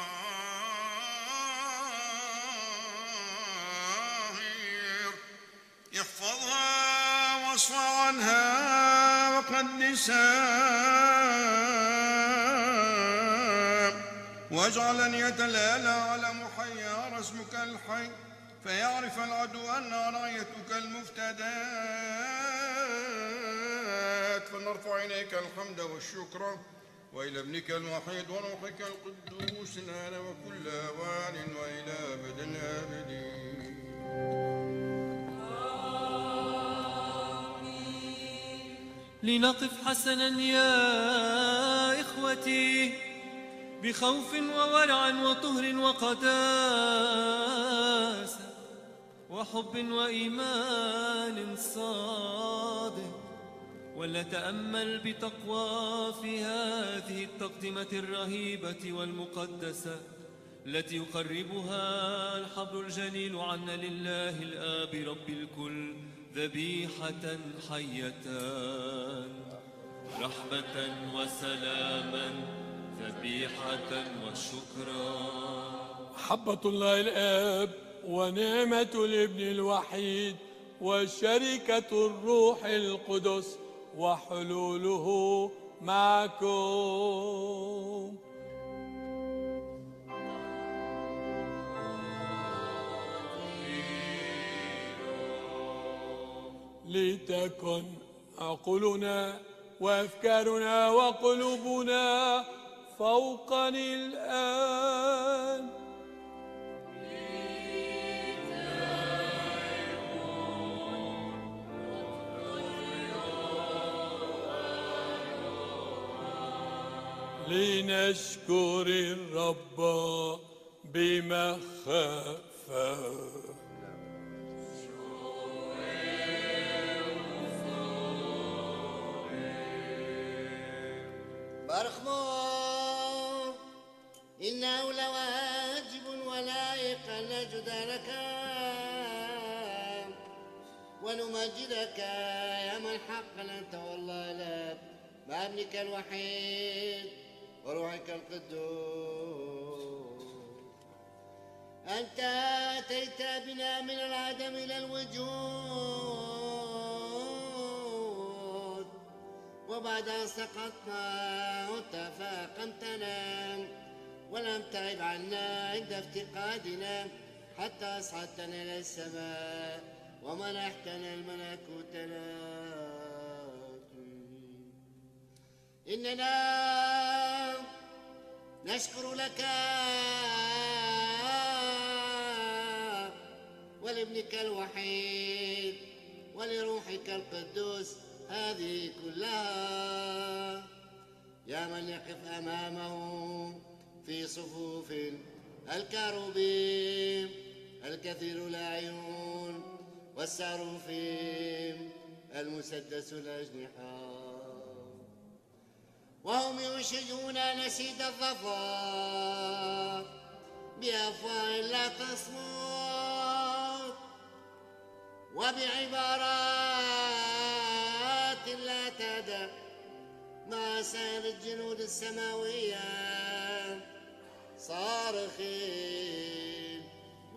احفظها واصفع عنها وقدسها واجعل أن الآلة على محمد محيا رسمك الحي فيعرف العدو أن رايتك المفتدات. فنرفع إليك الحمد والشكر وإلى ابنك الوحيد وروحك القدوس الآن وكل أوان وإلى أبد الآبدين لنقف حسنا يا إخوتي بخوف وورع وطهر وقداسة وحب وإيمان صادق. ولنتأمل بتقوى في هذه التقدمة الرهيبة والمقدسة التي يقربها الحبر الجليل عنا لله الآب رب الكل ذبيحة حيتان رحمة وسلاما ذبيحة وشكرا. محبة الله الآب ونعمة الابن الوحيد وشركة الروح القدس وحلوله معكم. لتكن عقولنا وأفكارنا وقلوبنا فوقني الآن. لنشكر الرب بمخافه برخمور إنه لواجب ولائق أن نجد لك ونمجدك يا من حقا أنت والله لا. مع ابنك الوحيد وروحك القدوس. أنت أتيت بنا من العدم إلى الوجود. وبعد أن سقطنا وتفاقمتنا ولم تعب عنا عند افتقادنا حتى أصعدتنا إلى السماء ومنحتنا الملكوت لك إننا نشكر لك ولابنك الوحيد ولروحك القدوس هذه كلها. يا من يقف أمامه في صفوف الكروبيم الكثير الأعين والساروفيم المسدس الأجنحة. وهم ينشدون نشيد الظفر بأفواه لا تصمت وبعبارات لا تهدأ مع سائر الجنود السماوية صارخين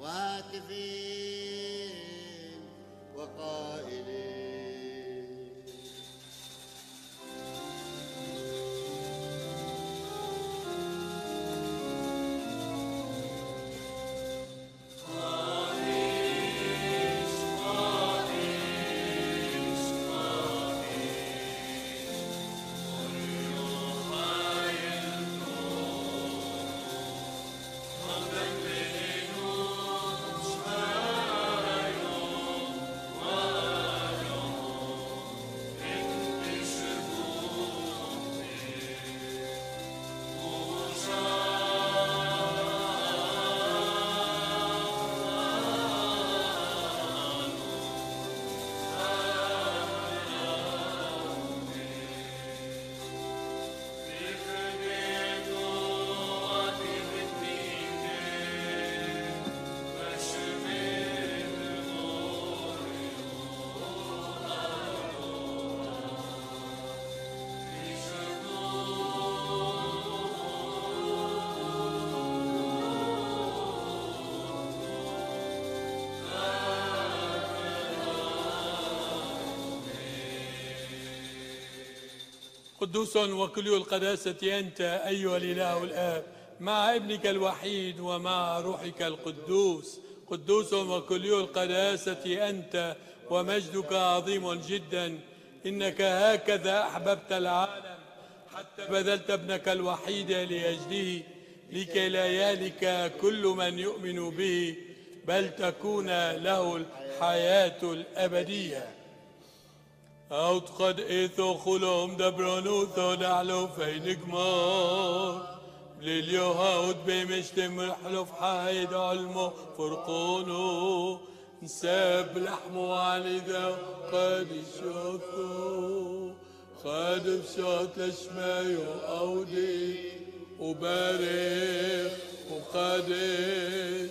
وهاتفين قدوس وكل القداسة أنت أيها الإله الآب مع ابنك الوحيد ومع روحك القدوس. قدوس وكل القداسة أنت ومجدك عظيم جدا. إنك هكذا أحببت العالم حتى بذلت ابنك الوحيد لأجله لكي لا يهلك كل من يؤمن به بل تكون له الحياة الأبدية. Out qad etho khulom dabranutho nahlo fejnik mar لليهود بمشتم الحلف حايد علمه فرقونه. نساب لحمه على ذا قد شوفه خد بشوت لشمايو أودي وبارك وقدش.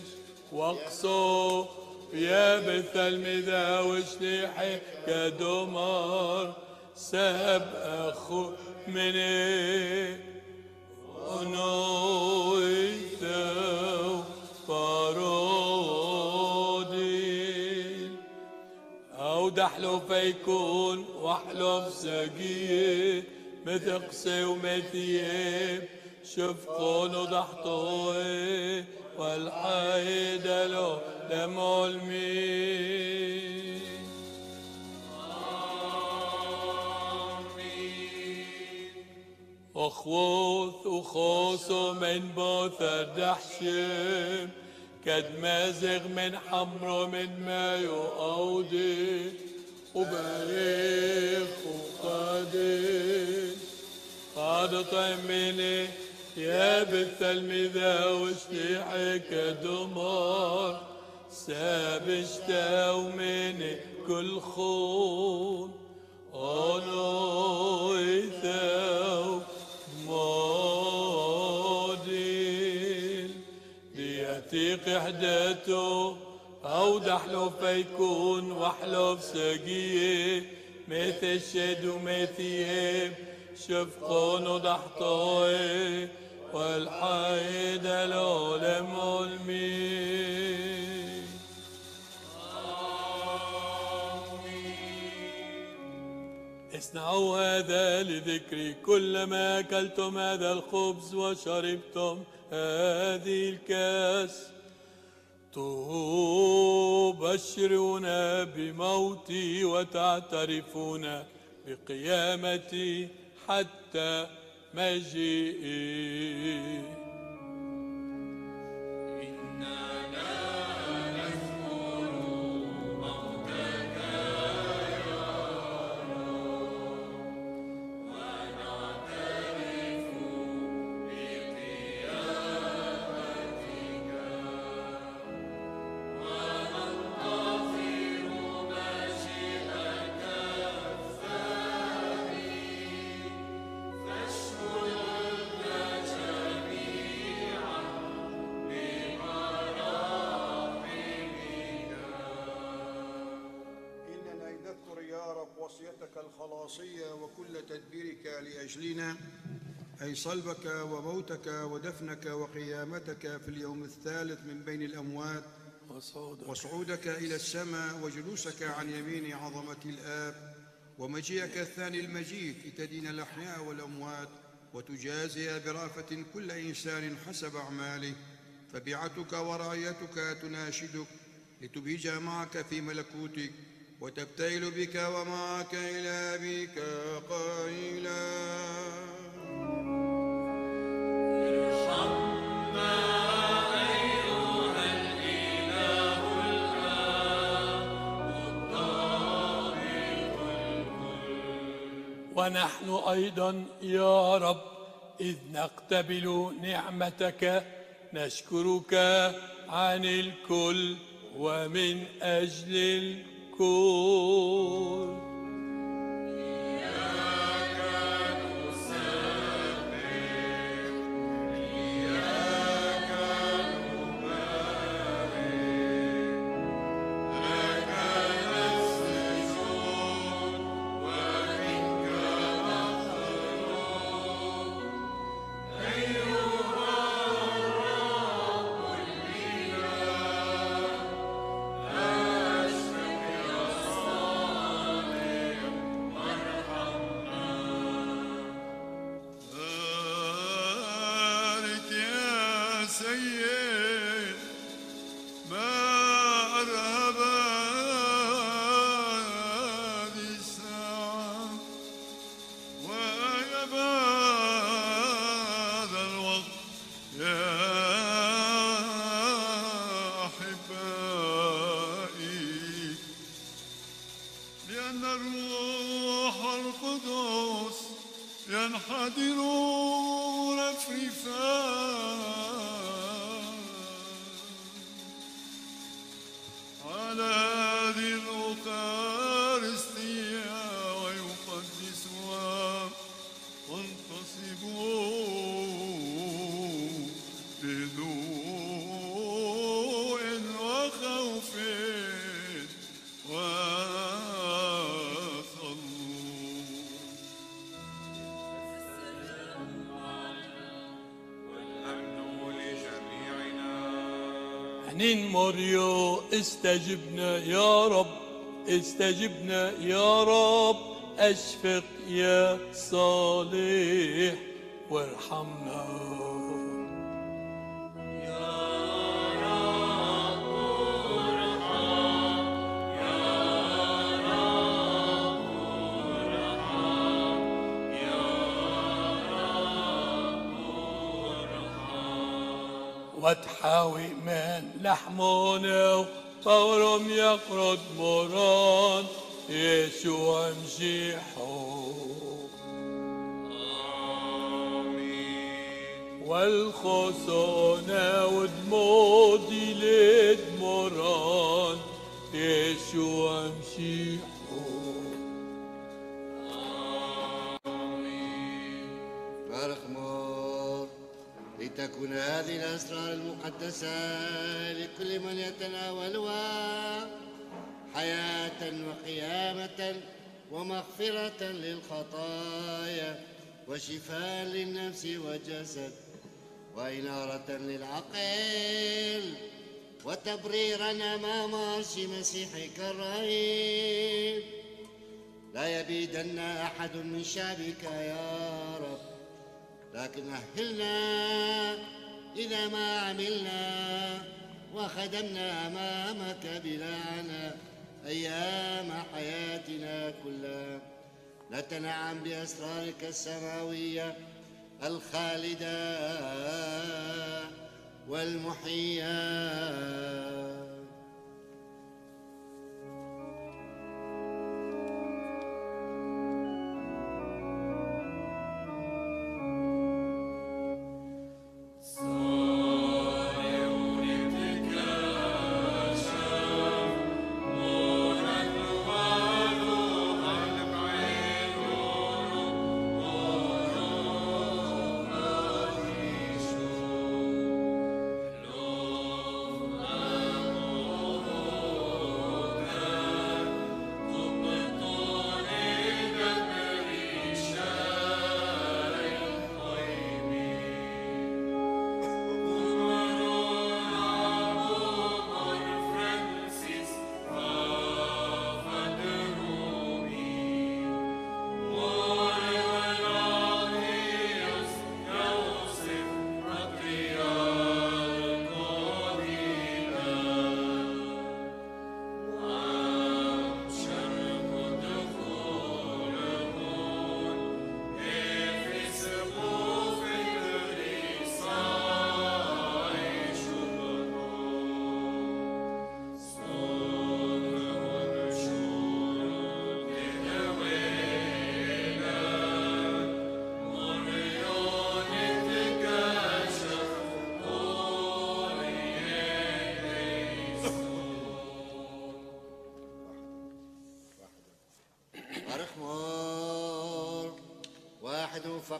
وأقصو يا بث المذا وشنيحي كدمر ساب أخو مني ونويته فرودي أو دحلو فيكون واحلو سقيه مثقسي ومثيب شفقون وضحطوي والحيد له لمولمي أخوث وخوص من بوث الدحشم كد مازغ من حمر من مايو أودي وبريخ وقادر قاد طيمني يا بث المذا وشتيحك دمار. سابشتا ومني كل خون. أنو إثاو مودين ليتيق حدته أو دحلو فيكون واحلف سقيه مثل الشد ومثيب شفقون وضحطوي والحيد العلم المين اصنعوا هذا لذكري كلما أكلتم هذا الخبز وشربتم هذه الكاس. تبشرون بموتي وتعترفون بقيامتي حتى مجيئي إننا أي صلبك وموتك ودفنك وقيامتك في اليوم الثالث من بين الأموات وصعود وصعودك إلى السماء وجلوسك عن يمين عظمة الآب ومجيئك الثاني المجيد لتدين الأحياء والأموات وتجازي برأفة كل إنسان حسب أعماله فبيعتك ورعيتك تناشدك لتبهج معك في ملكوتك وتبتهل بك ومعك إلى أبيك قائلا. ونحن أيضا يا رب إذ نقتبل نعمتك نشكرك عن الكل ومن أجل الكل. حنين مريو استجبنا يا رب استجبنا يا رب أشفق يا صالح وارحمنا والجسد وإنارة للعقل وتبريرا أمام عرش مسيحك الرهيب لا يبيدن أحد من شعبك يا رب لكن أهلنا إذا ما عملنا وخدمنا أمامك بلا عناء أيام حياتنا كلها. نتنعم بأسرارك السماوية الخالدة والمحية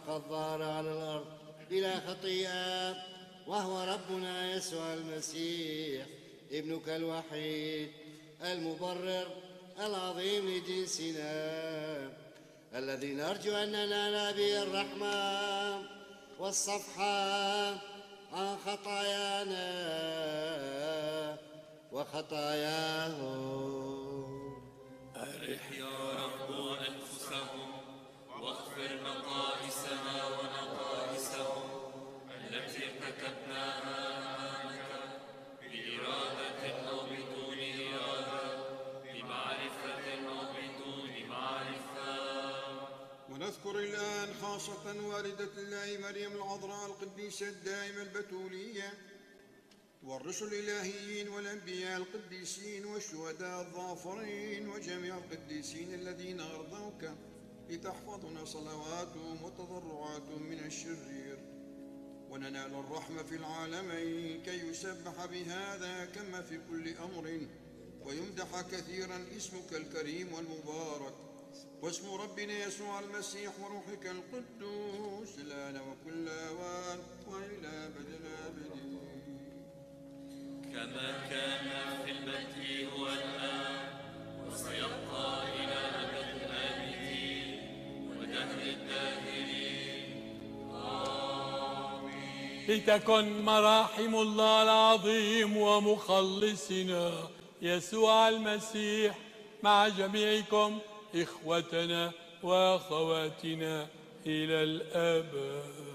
فقط ظهر على الأرض بلا خطيئة وهو ربنا يسوع المسيح ابنك الوحيد المبرر العظيم لجنسنا الذي نرجو أن ننال به الرحمة والصفحة عن خطايانا وخطاياهم يا رب أنفسهم واغفر نقائصنا ونذكر الآن خاصة والدة الله مريم العذراء القديسة الدائمة البتولية والرسل الإلهيين والأنبياء القديسين والشهداء الظافرين وجميع القديسين الذين أرضوك لتحفظنا صلواتهم وتضرعاتهم من الشرير وننال الرحمة في العالمين كي يسبح بهذا كما في كل أمر. ويمدح كثيرا اسمك الكريم والمبارك. واسم ربنا يسوع المسيح وروحك القدوس. الآن وكل أوان وإلى أبد الآبدين كما كان في البدء هو الآن وسيبقى إلى أبد الآبدين ودهر الداهرين. لتكن مراحم الله العظيم ومخلصنا يسوع المسيح مع جميعكم إخوتنا وأخواتنا إلى الأبد.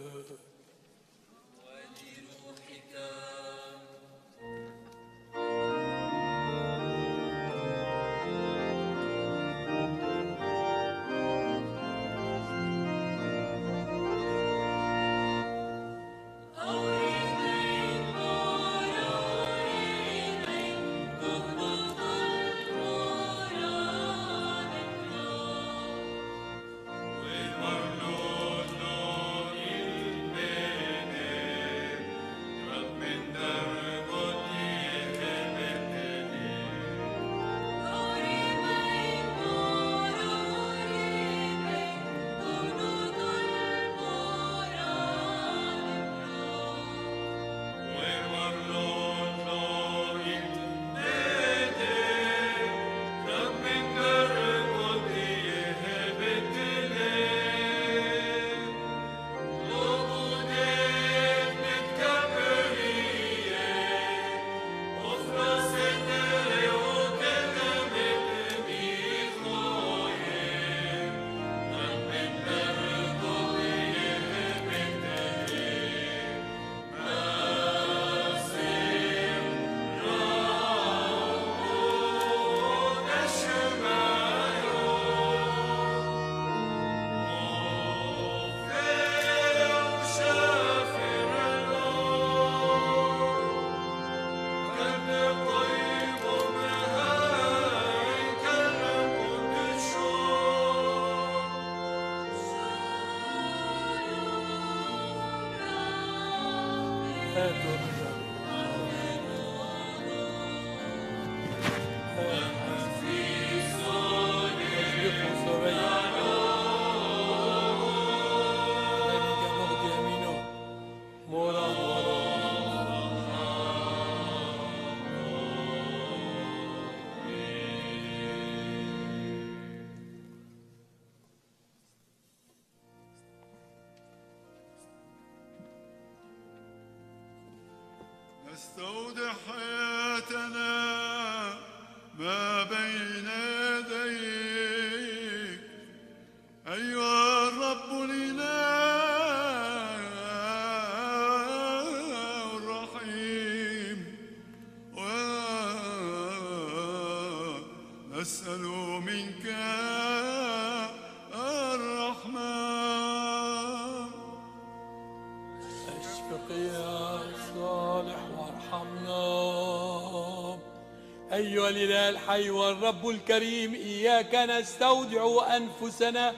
أيها الإله الحي والرب الكريم إياك نستودع أنفسنا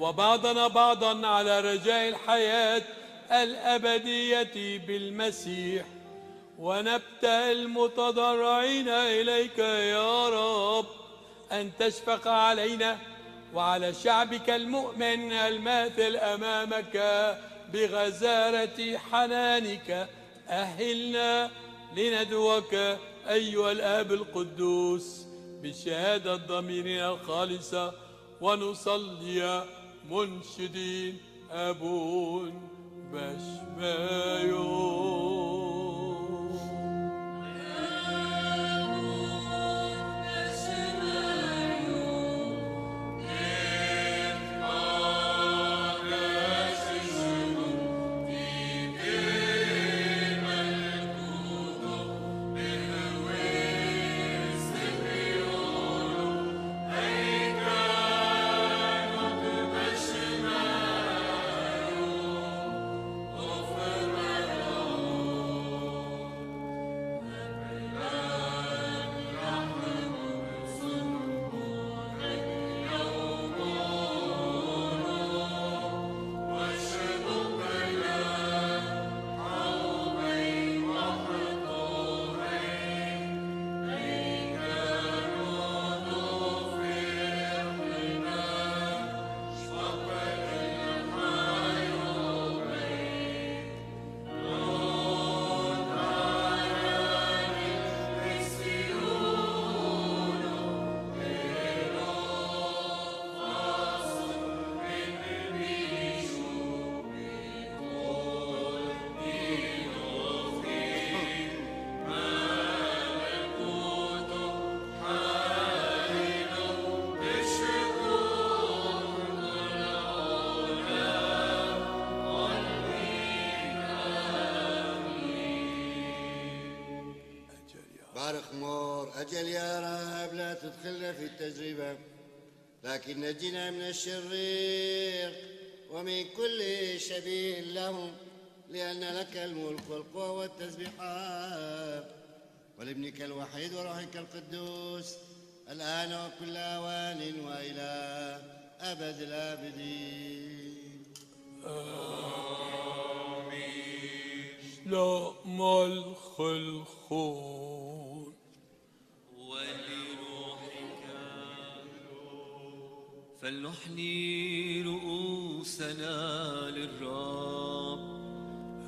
وبعضنا بعضا على رجاء الحياة الأبدية بالمسيح. ونبتهل متضرعين إليك يا رب أن تشفق علينا وعلى شعبك المؤمن الماثل أمامك بغزارة حنانك. أهلنا لندعوك أيها الآب القدوس بشهادة ضميرنا الخالصة ونصلي منشدين أبون بشمايو قتل يا رهب لا تدخلنا في التجربة لكن نجنا من الشرير ومن كل شبيه له لأن لك الملك والقوة والتسبيحات ولابنك الوحيد وروحك القدوس الآن وكل أوان وإلى أبد الآبدين. آمين. لا ما فلنحني رؤوسنا للرب.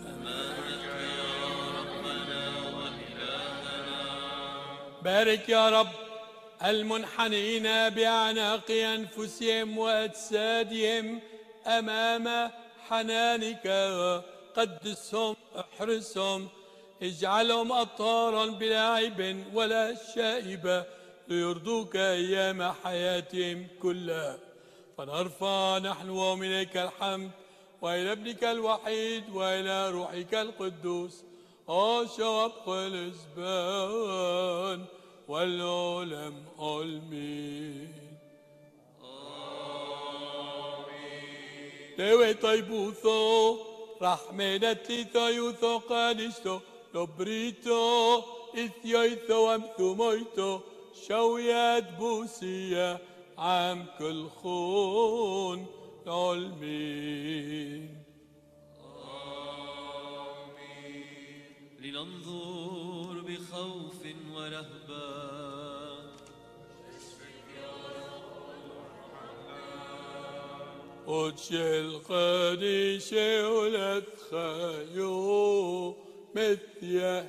أمامك يا ربنا وإلهنا. بارك يا رب. المنحنين بأعناق أنفسهم وأجسادهم أمام حنانك. قدسهم احرسهم. اجعلهم أطهارا بلا عيب ولا شائبة ليرضوك أيام حياتهم كلها. فنرفع نحن وهم إليك الحمد وإلى ابنك الوحيد وإلى روحك القدوس. أشرق الإزبان والعلم آمين. Dewe taibuzo, rahmenetli taiuzo kanisto, lobrito, إثيويثو أمثمويتو شويات بوسية عام كل خون العلمين لننظر بخوف ورهبة. وتشيل قديشة ولا تخيو مثيا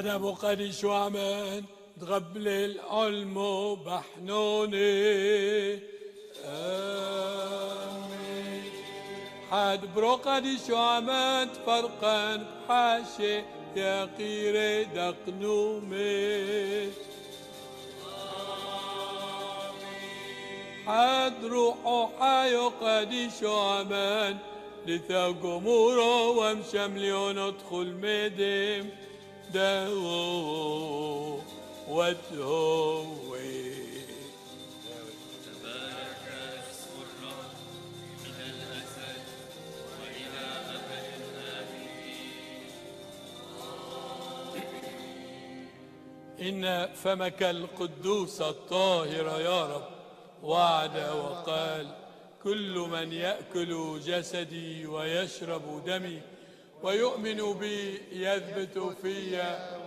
أنا بقري شو عمان تغبل العلم بحنوني آمين. حد بروقدي شو عمان تفرقان بحاشي يا قيري دقنومي. حد روحو حايو قدي شو عمان لثا قمورو وامشى مليون ادخل مدم أبد الآبدين إن فمك القدوس الطاهر يا رب وعد وقال كل من يأكل جسدي ويشرب دمي ويؤمن بي يثبت في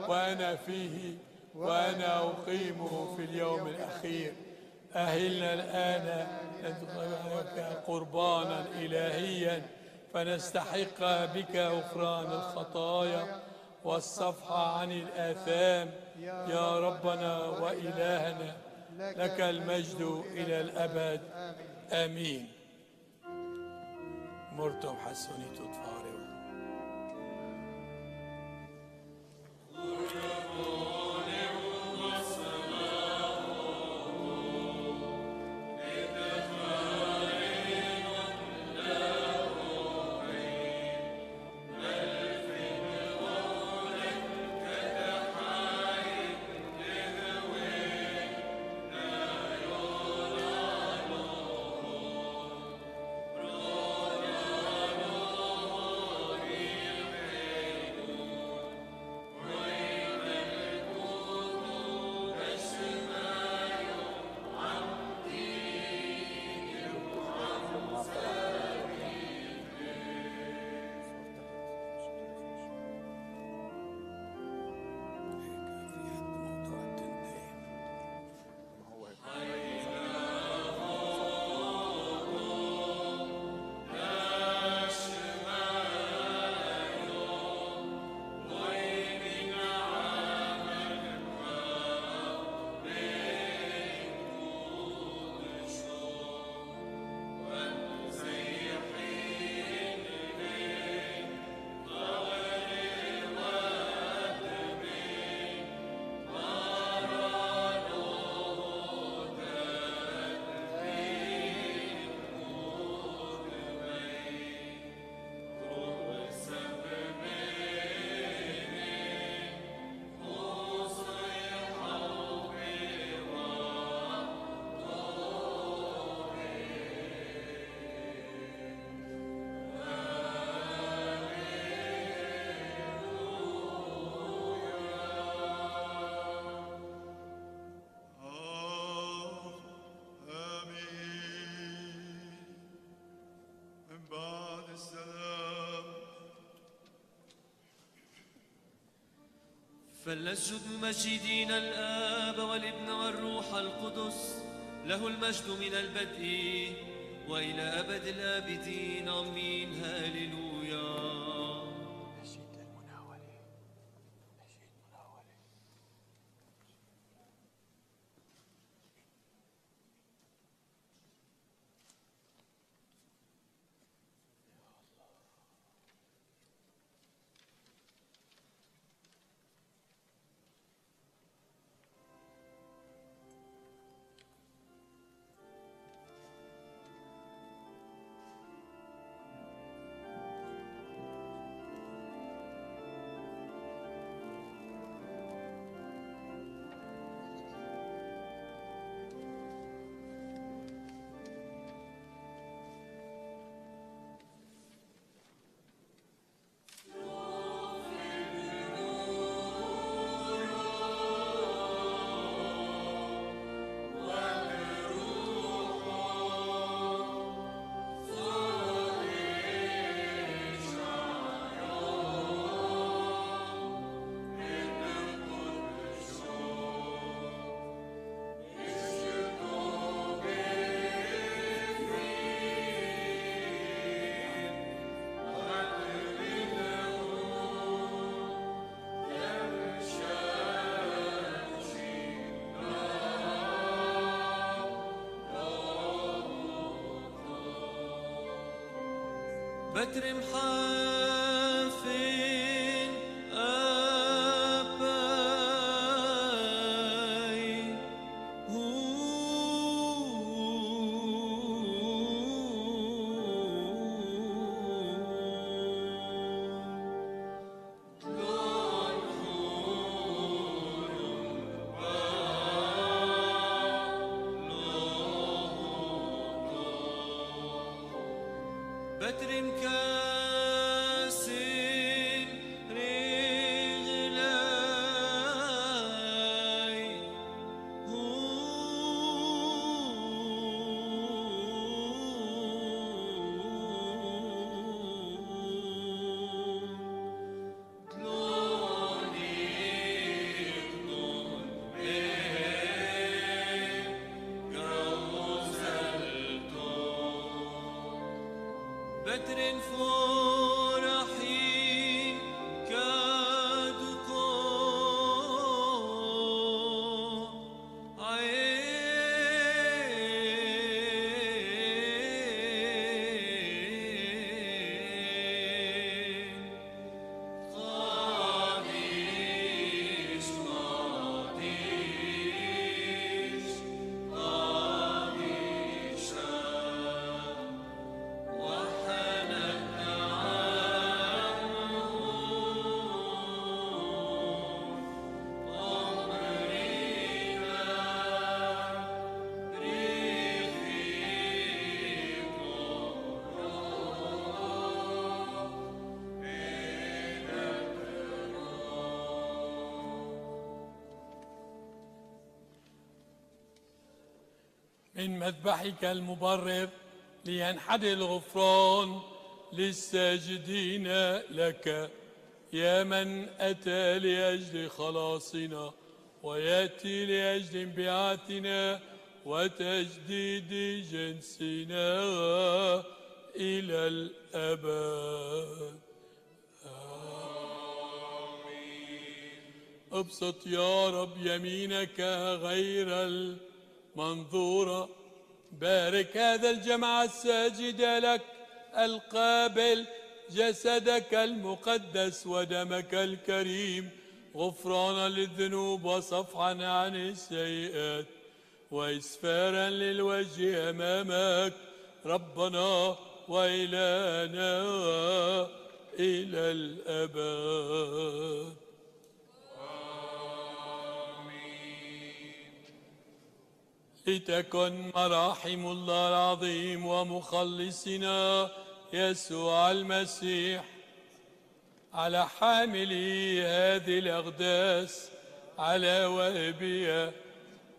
وأنا فيه وأنا أقيمه في اليوم الأخير. أهلنا الآن ندعوك قربانا إلهيا فنستحق بك غفران الخطايا والصفح عن الآثام. يا ربنا وإلهنا لك المجد إلى الأبد. آمين. مرتم حسوني تطفاري Glory. فلنسجد ممجدين الآب والابن والروح القدس له المجد من البدء وإلى أبد الآبدين. آمين. هاليلويا بدر من مذبحك المبرر لينحدر الغفران للساجدين لك. يا من أتى لأجل خلاصنا ويأتي لأجل انبعاثنا وتجديد جنسنا إلى الأبد. أبسط يا رب يمينك غير المنظورة بارك هذا الجمع الساجد لك القابل جسدك المقدس ودمك الكريم غفرانا للذنوب وصفحا عن السيئات وإسفارا للوجه أمامك ربنا وإلهنا إلى الأبد. لتكن مراحم الله العظيم ومخلصنا يسوع المسيح. على حاملي هذه الأقداس على واهبيها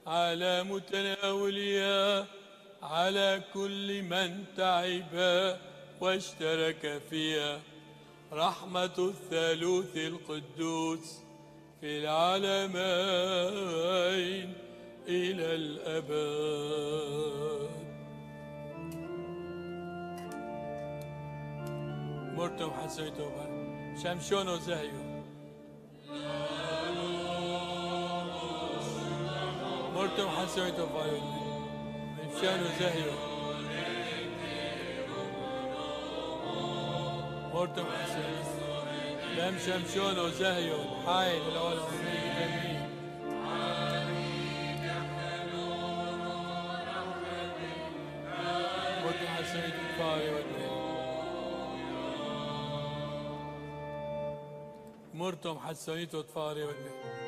على متناوليها على كل من تعب واشترك فيها رحمة الثالوث القدوس في العالمين. إلى الأبد. مرتم حسيتو شمشون وزهيو مرتم حسيتو فايولي شمشون وزهيو مرتم حسيتو لم شمشون وزهيو حايل الأول مرتم حسيتو تفاري ودي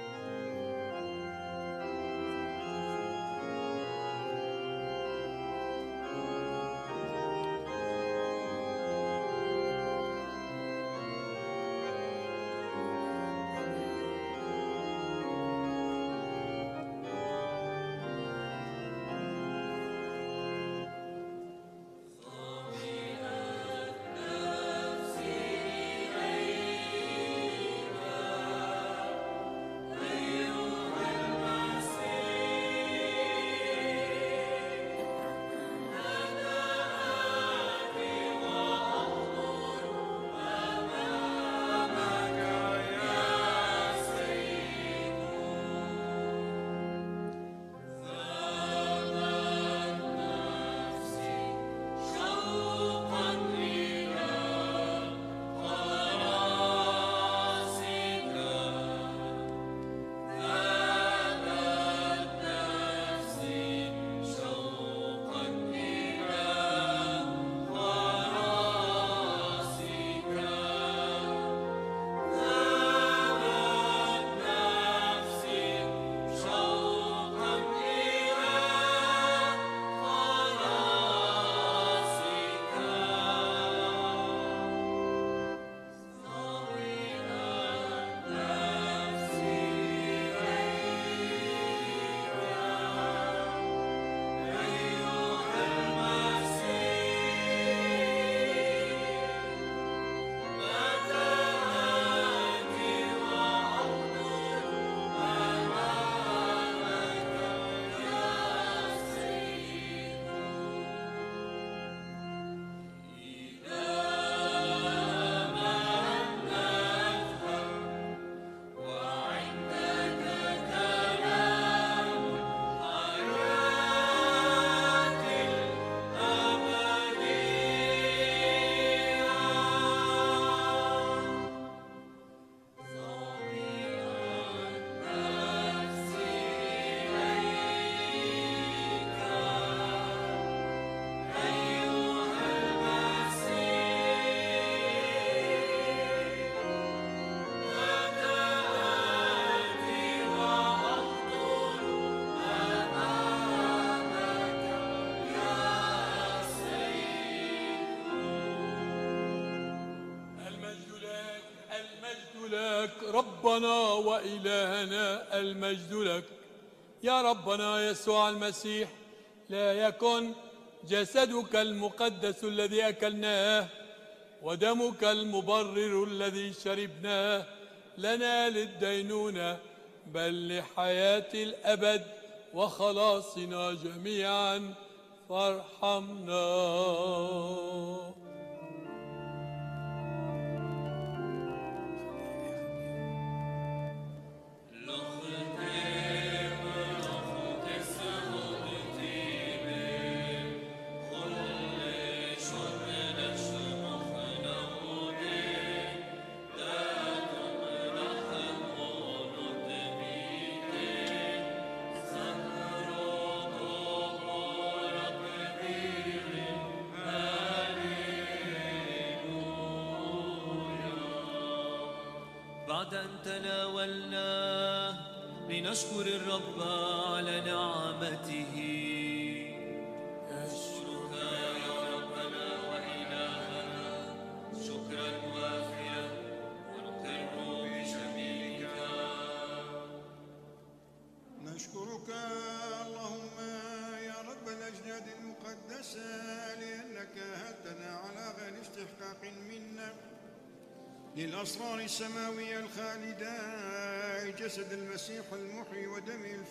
ربنا وإلهنا المجد لك. يا ربنا يسوع المسيح لا يكن جسدك المقدس الذي أكلناه ودمك المبرر الذي شربناه لنا للدينونة بل لحياة الأبد وخلاصنا جميعا. فارحمنا. تناولناه لنشكر الرب للأسرار السماوية الخالدة جسد المسيح المحيي ودم الفادي.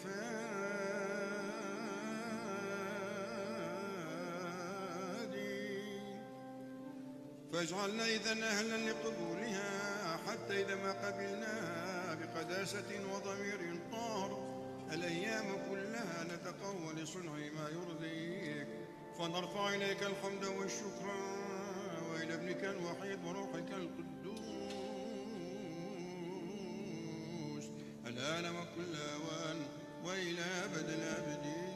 فاجعلنا إذا أهلا لقبولها حتى إذا ما قبلناها بقداسة وضمير طاهر الأيام كلها نتقوى لصنع ما يرضيك. فنرفع إليك الحمد والشكر وإلى ابنك الوحيد وروحك القدوس. الآن وكل أوان وإلى أبد الآبدين.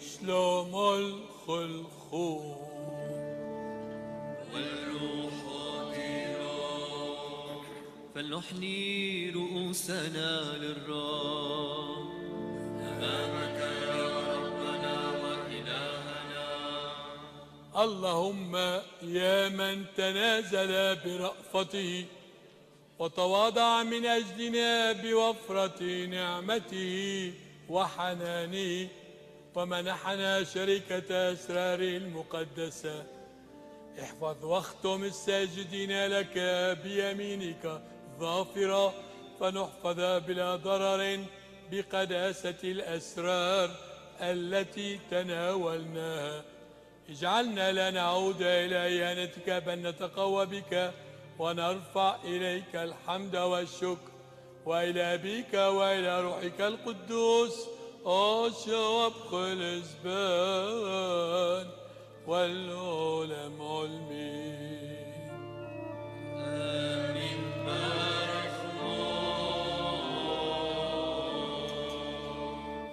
شلوم الخلخول والروح طيرا فلنحني رؤوسنا للرب. اللهم يا من تنازل برأفته وتواضع من أجلنا بوفرة نعمته وحنانه ومنحنا شركة أسراره المقدسة. احفظ واختم الساجدين لك بيمينك ظافرة فنحفظ بلا ضرر بقداسة الأسرار التي تناولناها. اجعلنا لا نعود إلى إهانتك بل نتقوى بك ونرفع إليك الحمد والشكر. وإلى أبيك وإلى روحك القدوس. أشرب كل زبان والعلم علمين آمين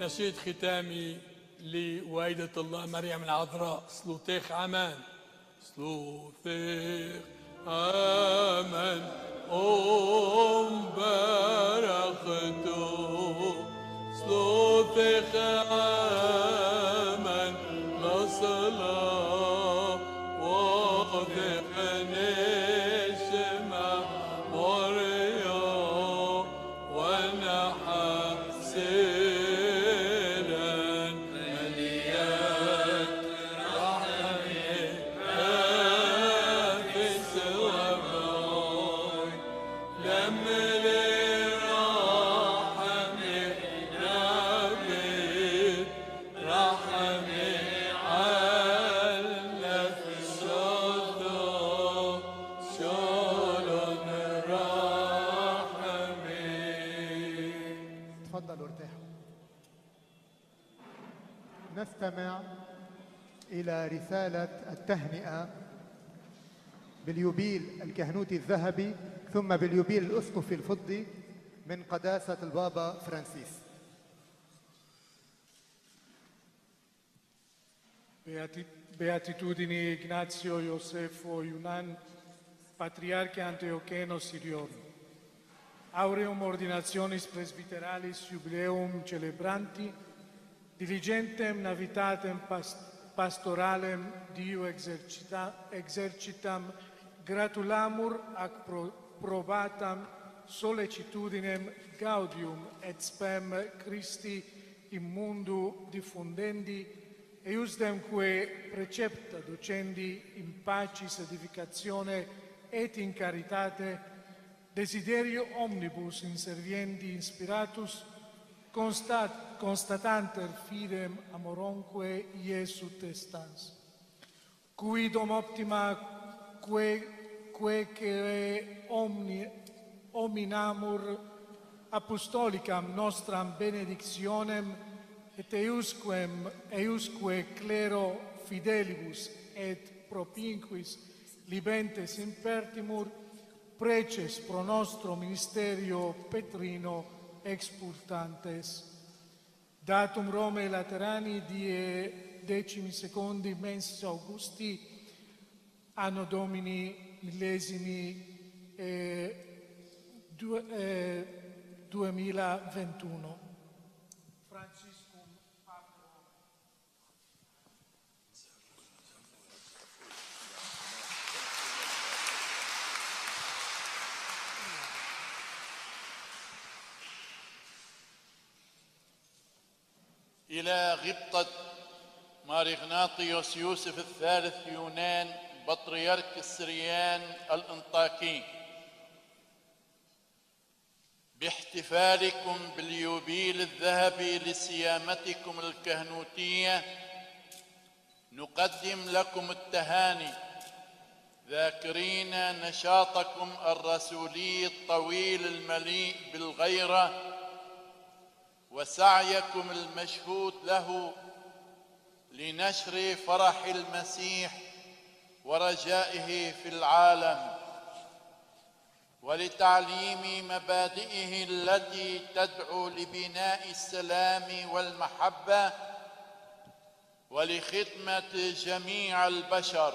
نشيد ختامي لوالدة الله مريم العذراء. سلوتيخ عمان سلوتيخ عمان أم بارختو سلوتيخ عمان لصلاة إلى رسالة التهنئة باليوبيل الكهنوتي الذهبي ثم باليوبيل الأسقفي الفضي من قداسة البابا فرانسيس Beati- Beatitudini Ignazio Iosefo Iunan, Patriarche Antiocheno Siriorum. Aureum ordinationis presbyteralis jubileum celebranti, diligentem navitatem pas- pastoralem Dio exercita, exercitam gratulamur ac pro, probatam solecitudinem gaudium et spem Christi in mundo diffundendi eiusdemque precepta docendi in pacis edificatione et in caritate desiderio omnibus in serviendi inspiratus constat, constatanter fidem amoronque Iesu testans quidom optima que quae omni hominamur apostolicam nostram benedictionem et eiusquem eiusque clero fidelibus et propinquis libentes impertimur preces pro nostro ministerio petrino expultantes. Datum Rome Laterani die decimi secondi mensis Augusti anno domini millesimi eh, due- eh, 2021 إلى غبطة مارغناطيوس يوسف الثالث يونان بطريرك السريان الإنطاكي. باحتفالكم باليوبيل الذهبي لسيامتكم الكهنوتية نقدم لكم التهاني. ذاكرين نشاطكم الرسولي الطويل المليء بالغيرة وسعيكم المشهود له لنشر فرح المسيح ورجائه في العالم ولتعليم مبادئه التي تدعو لبناء السلام والمحبة ولخدمة جميع البشر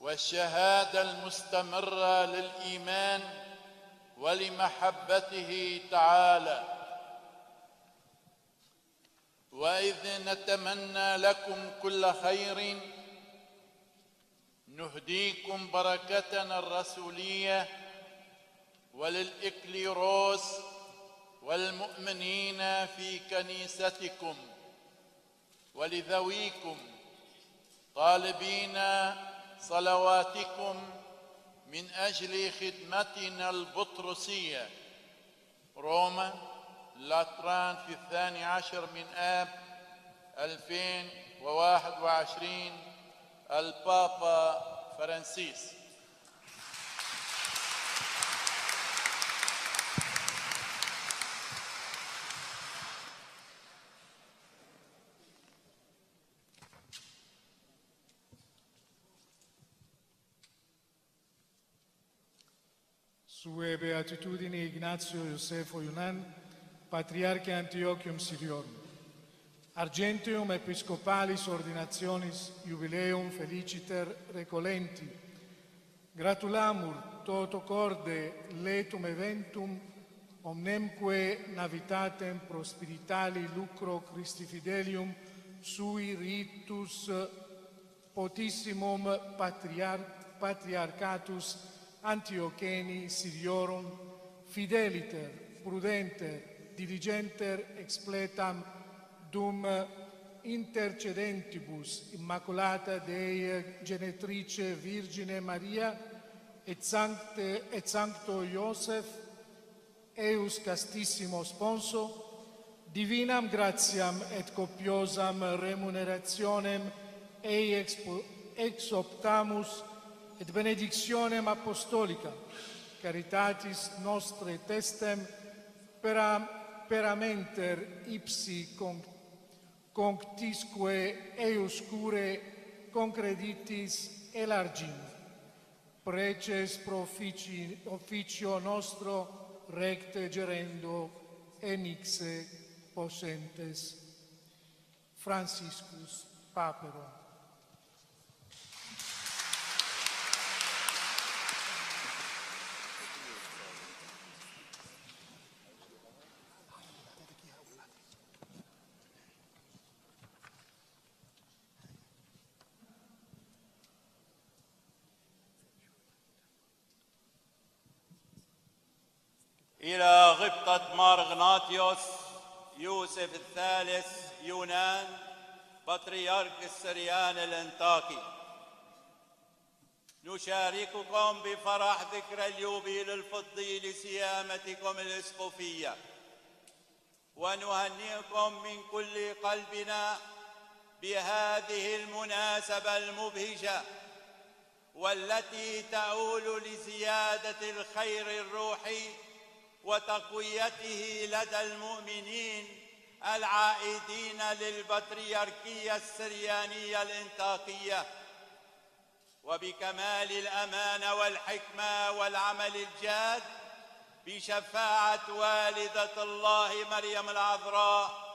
والشهادة المستمرة للإيمان ولمحبته تعالى. وإذ نتمنى لكم كل خير. نهديكم بركتنا الرسوليه وللإكليروس والمؤمنين في كنيستكم. ولذويكم طالبين صلواتكم من أجل خدمتنا البطرسية. روما. لاتران في الثاني عشر من آب 2021 البابا فرانسيس. Sue Beatitudini Ignazio Iosefo Iunan, Patriarche Antiochium Siriorum. Argentium Episcopalis Ordinationis Jubileum Feliciter Recolenti. Gratulamur toto corde letum eventum omnemque navitatem prosperitali lucro Christi fidelium sui ritus potissimum patriar patriarcatus Antiocheni Siriorum fideliter prudenter diligenter expletam dum intercedentibus immaculata Dei genetrice Virgine Maria et sancte et sancto Iosef eius castissimo sponso divinam gratiam et copiosam remunerationem ei expo, ex optamus et benedictionem apostolica caritatis nostre testem pera, peramenter ipsi con, conctisque eius cure concreditis elargim. Preces profici, officio nostro recte gerendo enixe possentes. Franciscus Papero إلى غبطة مارغناطيوس يوسف الثالث يونان بطريرك السريان الأنطاكي. نشارككم بفرح ذكرى اليوبيل الفضي لسيامتكم الاسقفيه ونهنئكم من كل قلبنا بهذه المناسبة المبهجة والتي تؤول لزيادة الخير الروحي وتقويته لدى المؤمنين العائدين للبطريركية السريانية الانطاكيه وبكمال الامانه والحكمة والعمل الجاد بشفاعة والدة الله مريم العذراء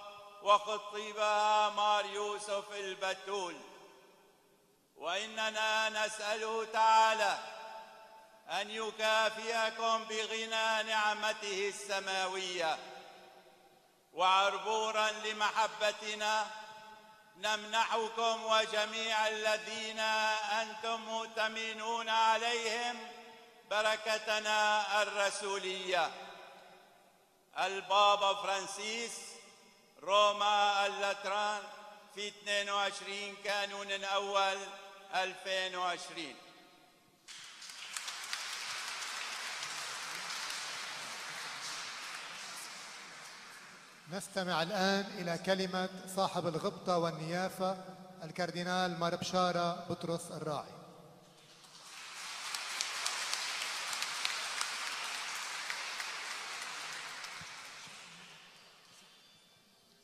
وخطيبها مار يوسف البتول. وإننا نسأله تعالى أن يكافئكم بغنى نعمته السماوية. وعربورا لمحبتنا نمنحكم وجميع الذين أنتم مؤتمنون عليهم بركتنا الرسولية. البابا فرانسيس روما اللتران في 22 كانون أول 2020 نستمع الآن إلى كلمة صاحب الغبطة والنيافة الكاردينال مار بشارة بطرس الراعي.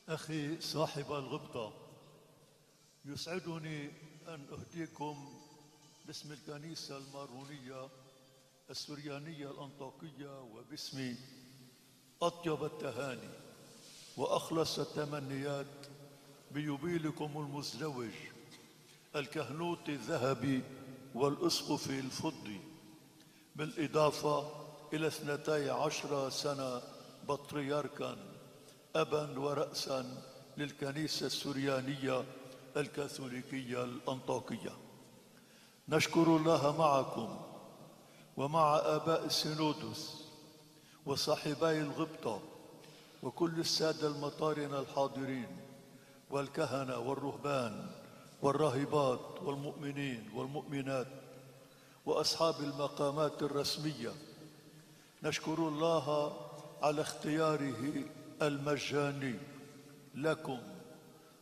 أخي صاحب الغبطة يسعدني أن أهديكم باسم الكنيسة المارونية السريانية الأنطاكية وباسم أطيب التهاني. وأخلص التمنيات بيوبيلكم المزدوج. الكهنوت الذهبي والأسقف الفضي بالإضافة إلى اثنتي عشر سنة بطريركا أبا ورأسا للكنيسة السريانية الكاثوليكية الأنطاكية. نشكر الله معكم ومع آباء السينودس وصاحبي الغبطة وكل السادة المطارن الحاضرين والكهنة والرهبان والراهبات والمؤمنين والمؤمنات وأصحاب المقامات الرسمية نشكر الله على اختياره المجاني لكم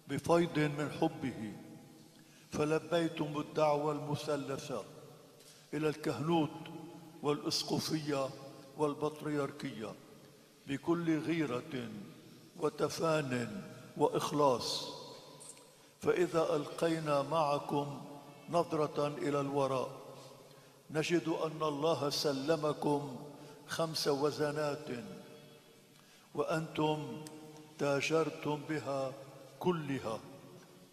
بفيض من حبه فلبيتم الدعوة المثلثة إلى الكهنوت والإسقفية والبطريركية. بكل غيرة وتفان وإخلاص. فإذا ألقينا معكم نظرة إلى الوراء نجد أن الله سلمكم خمس وزنات وأنتم تاجرتم بها كلها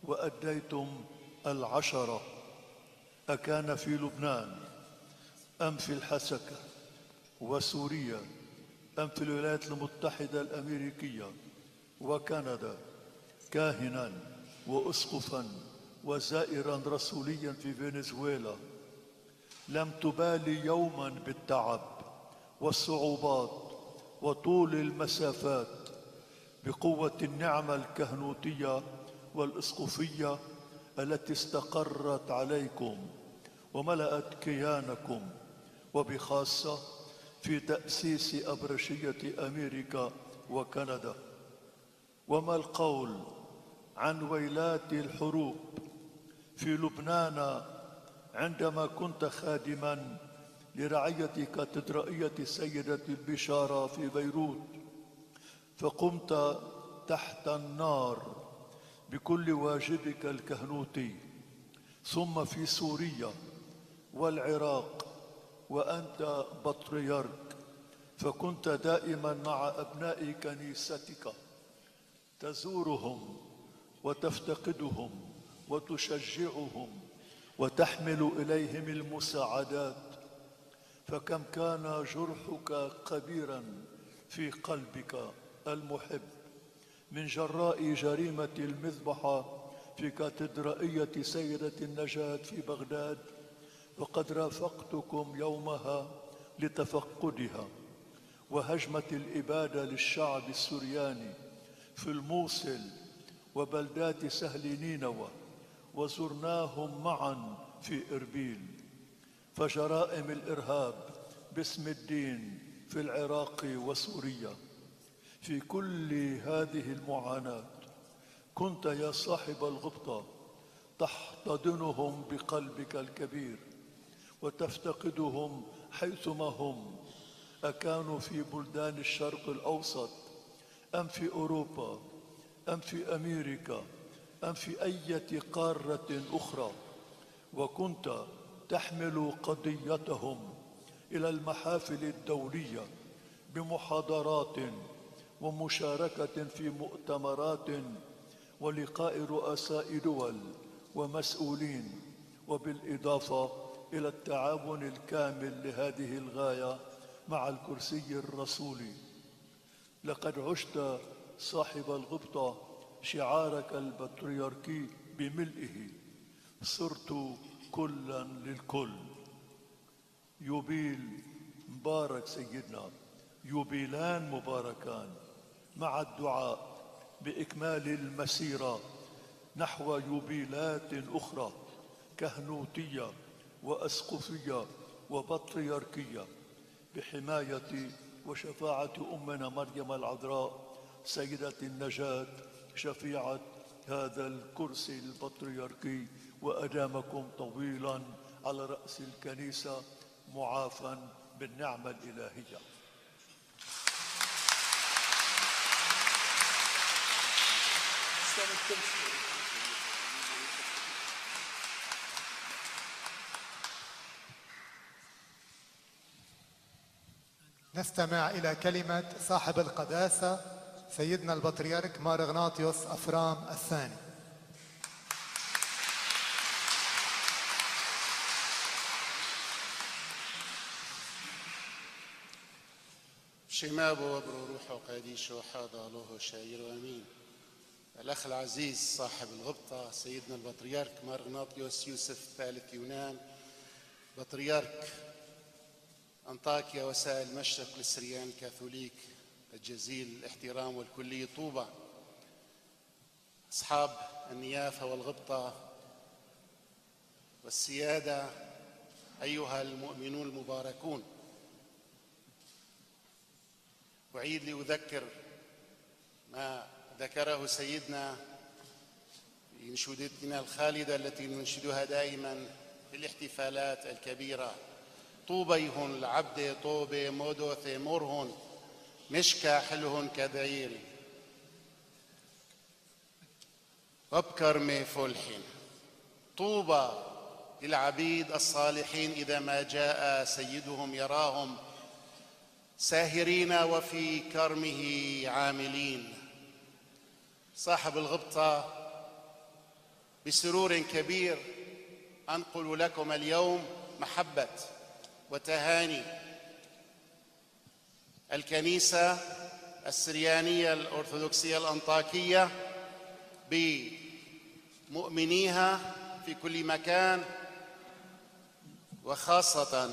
وأديتم العشرة أكان في لبنان أم في الحسكة وسوريا. أم في الولايات المتحدة الأمريكية وكندا كاهنا وأسقفا وزائرا رسوليا في فنزويلا لم تبالي يوما بالتعب والصعوبات وطول المسافات بقوة النعمة الكهنوتية والإسقفية التي استقرت عليكم وملأت كيانكم وبخاصة في تأسيس أبرشية أمريكا وكندا. وما القول عن ويلات الحروب في لبنان عندما كنت خادما لرعية كاتدرائية السيدة البشارة في بيروت؟ فقمت تحت النار بكل واجبك الكهنوتي ثم في سوريا والعراق. وأنت بطريرك فكنت دائما مع أبناء كنيستك. تزورهم وتفتقدهم وتشجعهم وتحمل إليهم المساعدات. فكم كان جرحك كبيرا في قلبك المحب. من جراء جريمة المذبحة في كاتدرائية سيدة النجاة في بغداد. وقد رافقتكم يومها لتفقدها وهجمة الإبادة للشعب السرياني في الموصل وبلدات سهل نينوى وزرناهم معا في إربيل. فجرائم الإرهاب باسم الدين في العراق وسوريا. في كل هذه المعاناة كنت يا صاحب الغبطة تحتضنهم بقلبك الكبير. وتفتقدهم حيثما هم أكانوا في بلدان الشرق الأوسط. أم في أوروبا. أم في أمريكا. أم في أي قارة أخرى. وكنت تحمل قضيتهم إلى المحافل الدولية بمحاضرات ومشاركة في مؤتمرات ولقاء رؤساء دول ومسؤولين. وبالإضافة إلى التعاون الكامل لهذه الغاية مع الكرسي الرسولي لقد عشت صاحب الغبطة شعارك البطريركي بملئه. صرت كلا للكل. يوبيل مبارك سيدنا. يوبيلان مباركان. مع الدعاء بإكمال المسيرة نحو يوبيلات أخرى كهنوتية. وأسقفية وبطريركية بحماية وشفاعة أمنا مريم العذراء سيدة النجاة شفيعة هذا الكرسي البطريركي وأدامكم طويلا على رأس الكنيسة معافى بالنعمة الإلهية. نستمع إلى كلمة صاحب القداسة سيدنا البطريرك مار إغناطيوس أفرام الثاني. شمابو وبرو روحه وقاديشه وحاضا له شاير امين الأخ العزيز صاحب الغبطة سيدنا البطريرك مارغناطيوس يوسف ثالث يونان. بطريرك أنطاكيا وسائل المشرق للسريان الكاثوليك الجزيل الاحترام والكلية طوبة أصحاب النيافة والغبطة والسيادة أيها المؤمنون المباركون. أعيد لأذكر ما ذكره سيدنا في انشودتنا الخالدة التي ننشدها دائما في الاحتفالات الكبيرة. طوبيهن العبد طوبي مودو ثمرهن مشكا حلهن كدعير وابكر مي فلحين. طوبى للعبيد الصالحين إذا ما جاء سيدهم يراهم ساهرين وفي كرمه عاملين. صاحب الغبطة بسرور كبير أنقل لكم اليوم محبة. وتهاني. الكنيسة السريانية الأرثوذكسية الأنطاكية بمؤمنيها في كل مكان وخاصة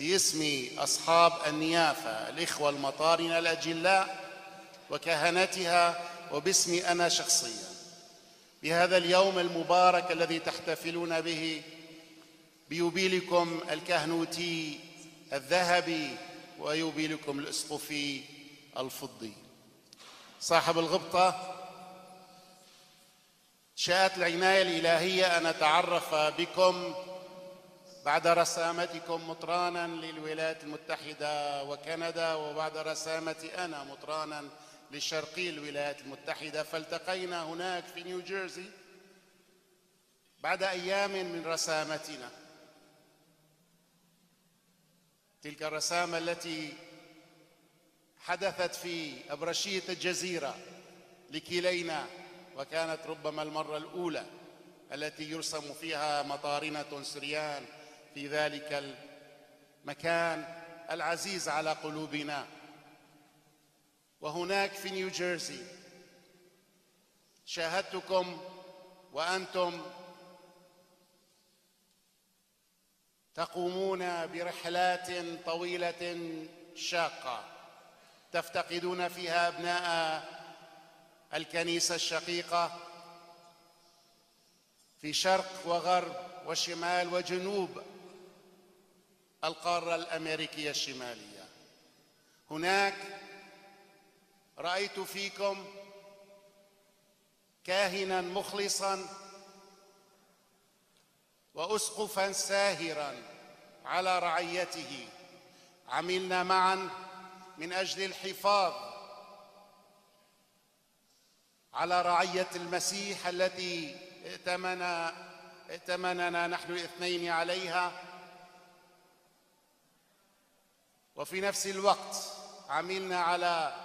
باسم, أصحاب النيافة الإخوة المطارن الأجلاء وكهنتها وباسمي أنا شخصيا. بهذا اليوم المبارك الذي تحتفلون به بيوبيلكم الكهنوتي الذهبي ويوبيلكم الاسقفي الفضي. صاحب الغبطة شاءت العناية الإلهية أن أتعرف بكم بعد رسامتكم مطرانا للولايات المتحدة وكندا وبعد رسامتي أنا مطرانا لشرقي الولايات المتحدة. فالتقينا هناك في نيوجيرسي بعد أيام من رسامتنا. تلك الرسامة التي حدثت في أبرشية الجزيرة لكلينا وكانت ربما المرة الأولى التي يرسم فيها مطارنة سريان في ذلك المكان العزيز على قلوبنا. وهناك في نيوجيرسي شاهدتكم وأنتم تقومون برحلات طويلة شاقة. تفتقدون فيها أبناء الكنيسة الشقيقة في شرق وغرب وشمال وجنوب القارة الأمريكية الشمالية. هناك رأيت فيكم كاهنا مخلصا وأسقفا ساهرا. على رعيته. عملنا معا من أجل الحفاظ على رعية المسيح التي ائتمن ائتمننا نحن الاثنين عليها. وفي نفس الوقت عملنا على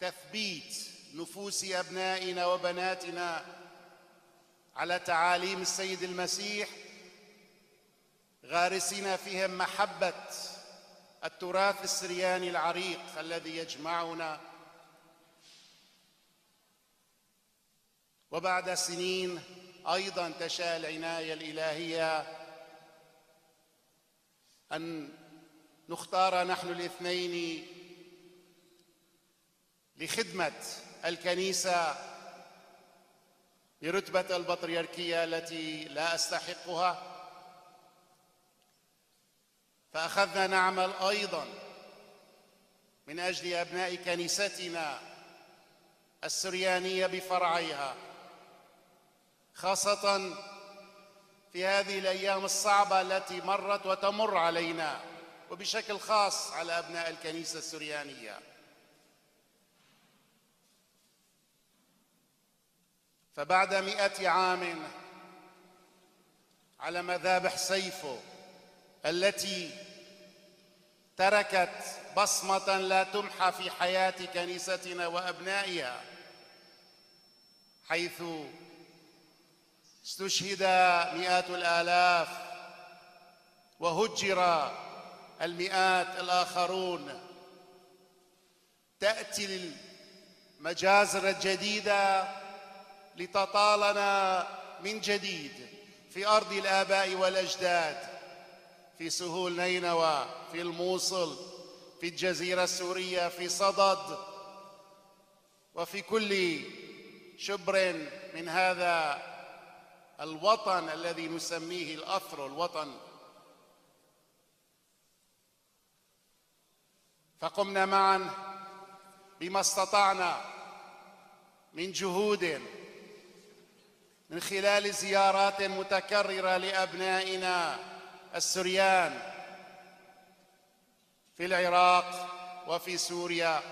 تثبيت نفوس أبنائنا وبناتنا على تعاليم السيد المسيح غارسين فيهم محبة التراث السرياني العريق الذي يجمعنا. وبعد سنين أيضا تشاء العناية الإلهية أن نختار نحن الاثنين لخدمة الكنيسة برتبة البطريركية التي لا أستحقها. فأخذنا نعمل أيضا من أجل أبناء كنيستنا السريانية بفرعيها خاصة في هذه الأيام الصعبة التي مرت وتمر علينا وبشكل خاص على أبناء الكنيسة السريانية. فبعد مئة عام على مذابح سيفه التي تركت بصمة لا تمحى في حياة كنيستنا وأبنائها حيث استشهد مئات الآلاف وهجر المئات الآخرون. تأتي المجازر الجديدة لتطالنا من جديد في أرض الآباء والأجداد. في سهول نينوى في الموصل في الجزيرة السورية في صدد وفي كل شبر من هذا الوطن الذي نسميه الأثر الوطن. فقمنا معا بما استطعنا من جهود من خلال زيارات متكررة لأبنائنا السريان في العراق وفي سوريا.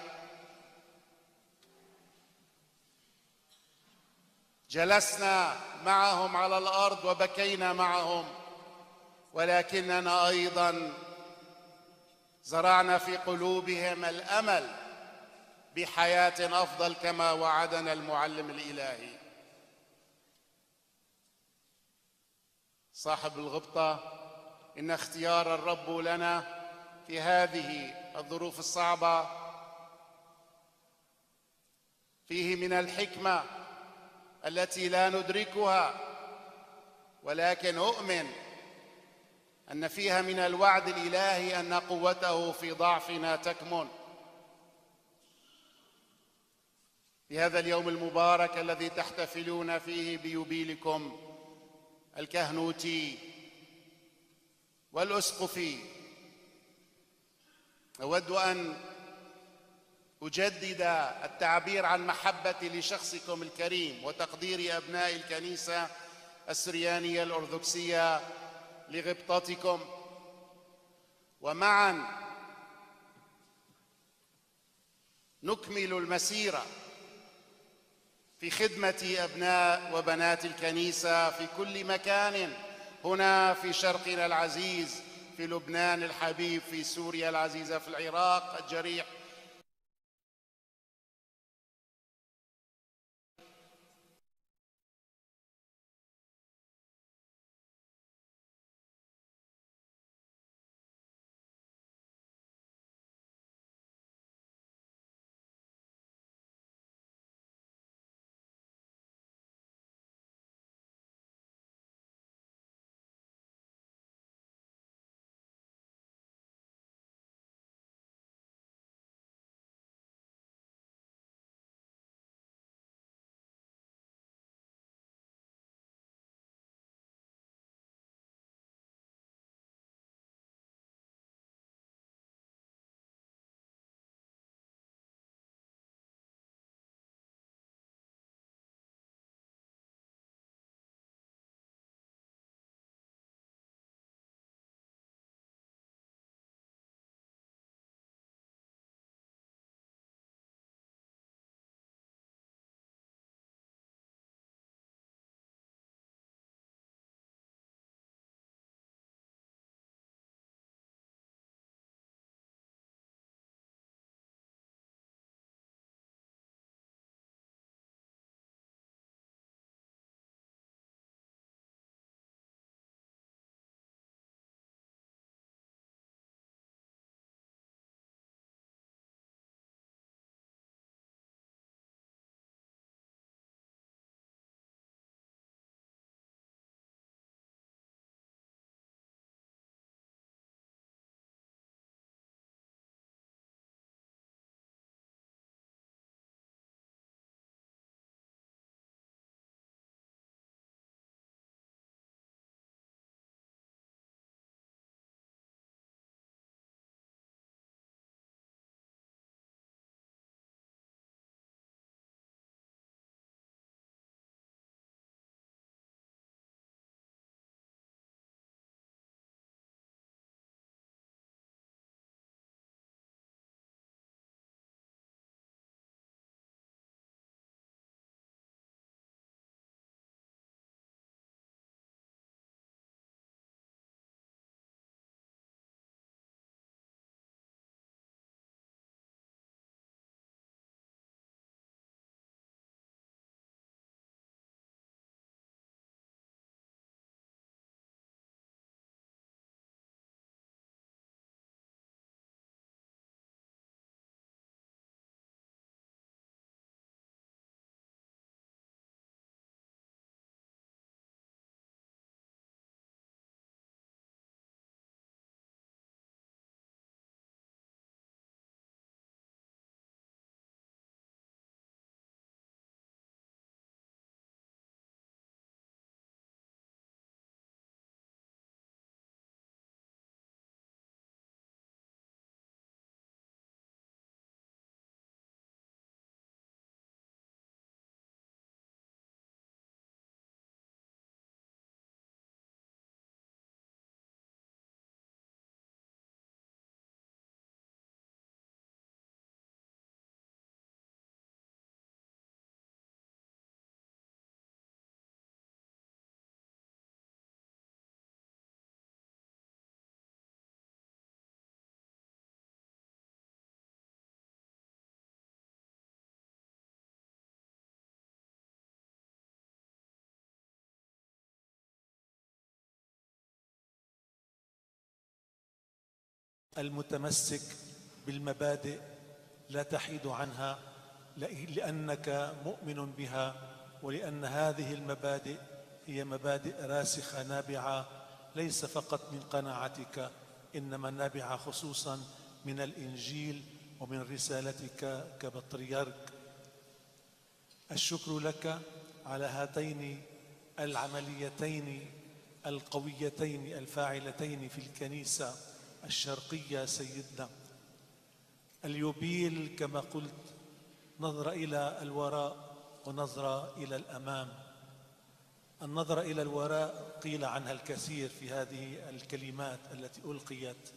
جلسنا معهم على الأرض وبكينا معهم ولكننا أيضا زرعنا في قلوبهم الأمل بحياة أفضل كما وعدنا المعلم الإلهي. صاحب الغبطة إن اختيار الرب لنا في هذه الظروف الصعبة فيه من الحكمة التي لا ندركها ولكن أؤمن أن فيها من الوعد الإلهي أن قوته في ضعفنا تكمن. في هذا اليوم المبارك الذي تحتفلون فيه بيوبيلكم الكهنوتي والاسقفي أود أن أجدد التعبير عن محبتي لشخصكم الكريم وتقدير ابناء الكنيسة السريانية الأرثوذكسية لغبطتكم. ومعا نكمل المسيرة في خدمة أبناء وبنات الكنيسة في كل مكان. هنا في شرقنا العزيز في لبنان الحبيب في سوريا العزيزة في العراق الجريح. المتمسك بالمبادئ لا تحيد عنها لأنك مؤمن بها ولأن هذه المبادئ هي مبادئ راسخة نابعة ليس فقط من قناعتك إنما نابعة خصوصا من الإنجيل ومن رسالتك كبطريرك. الشكر لك على هاتين العمليتين القويتين الفاعلتين في الكنيسة. الشرقية سيدنا اليوبيل كما قلت نظرة إلى الوراء ونظرة إلى الأمام. النظرة إلى الوراء قيل عنها الكثير في هذه الكلمات التي ألقيت.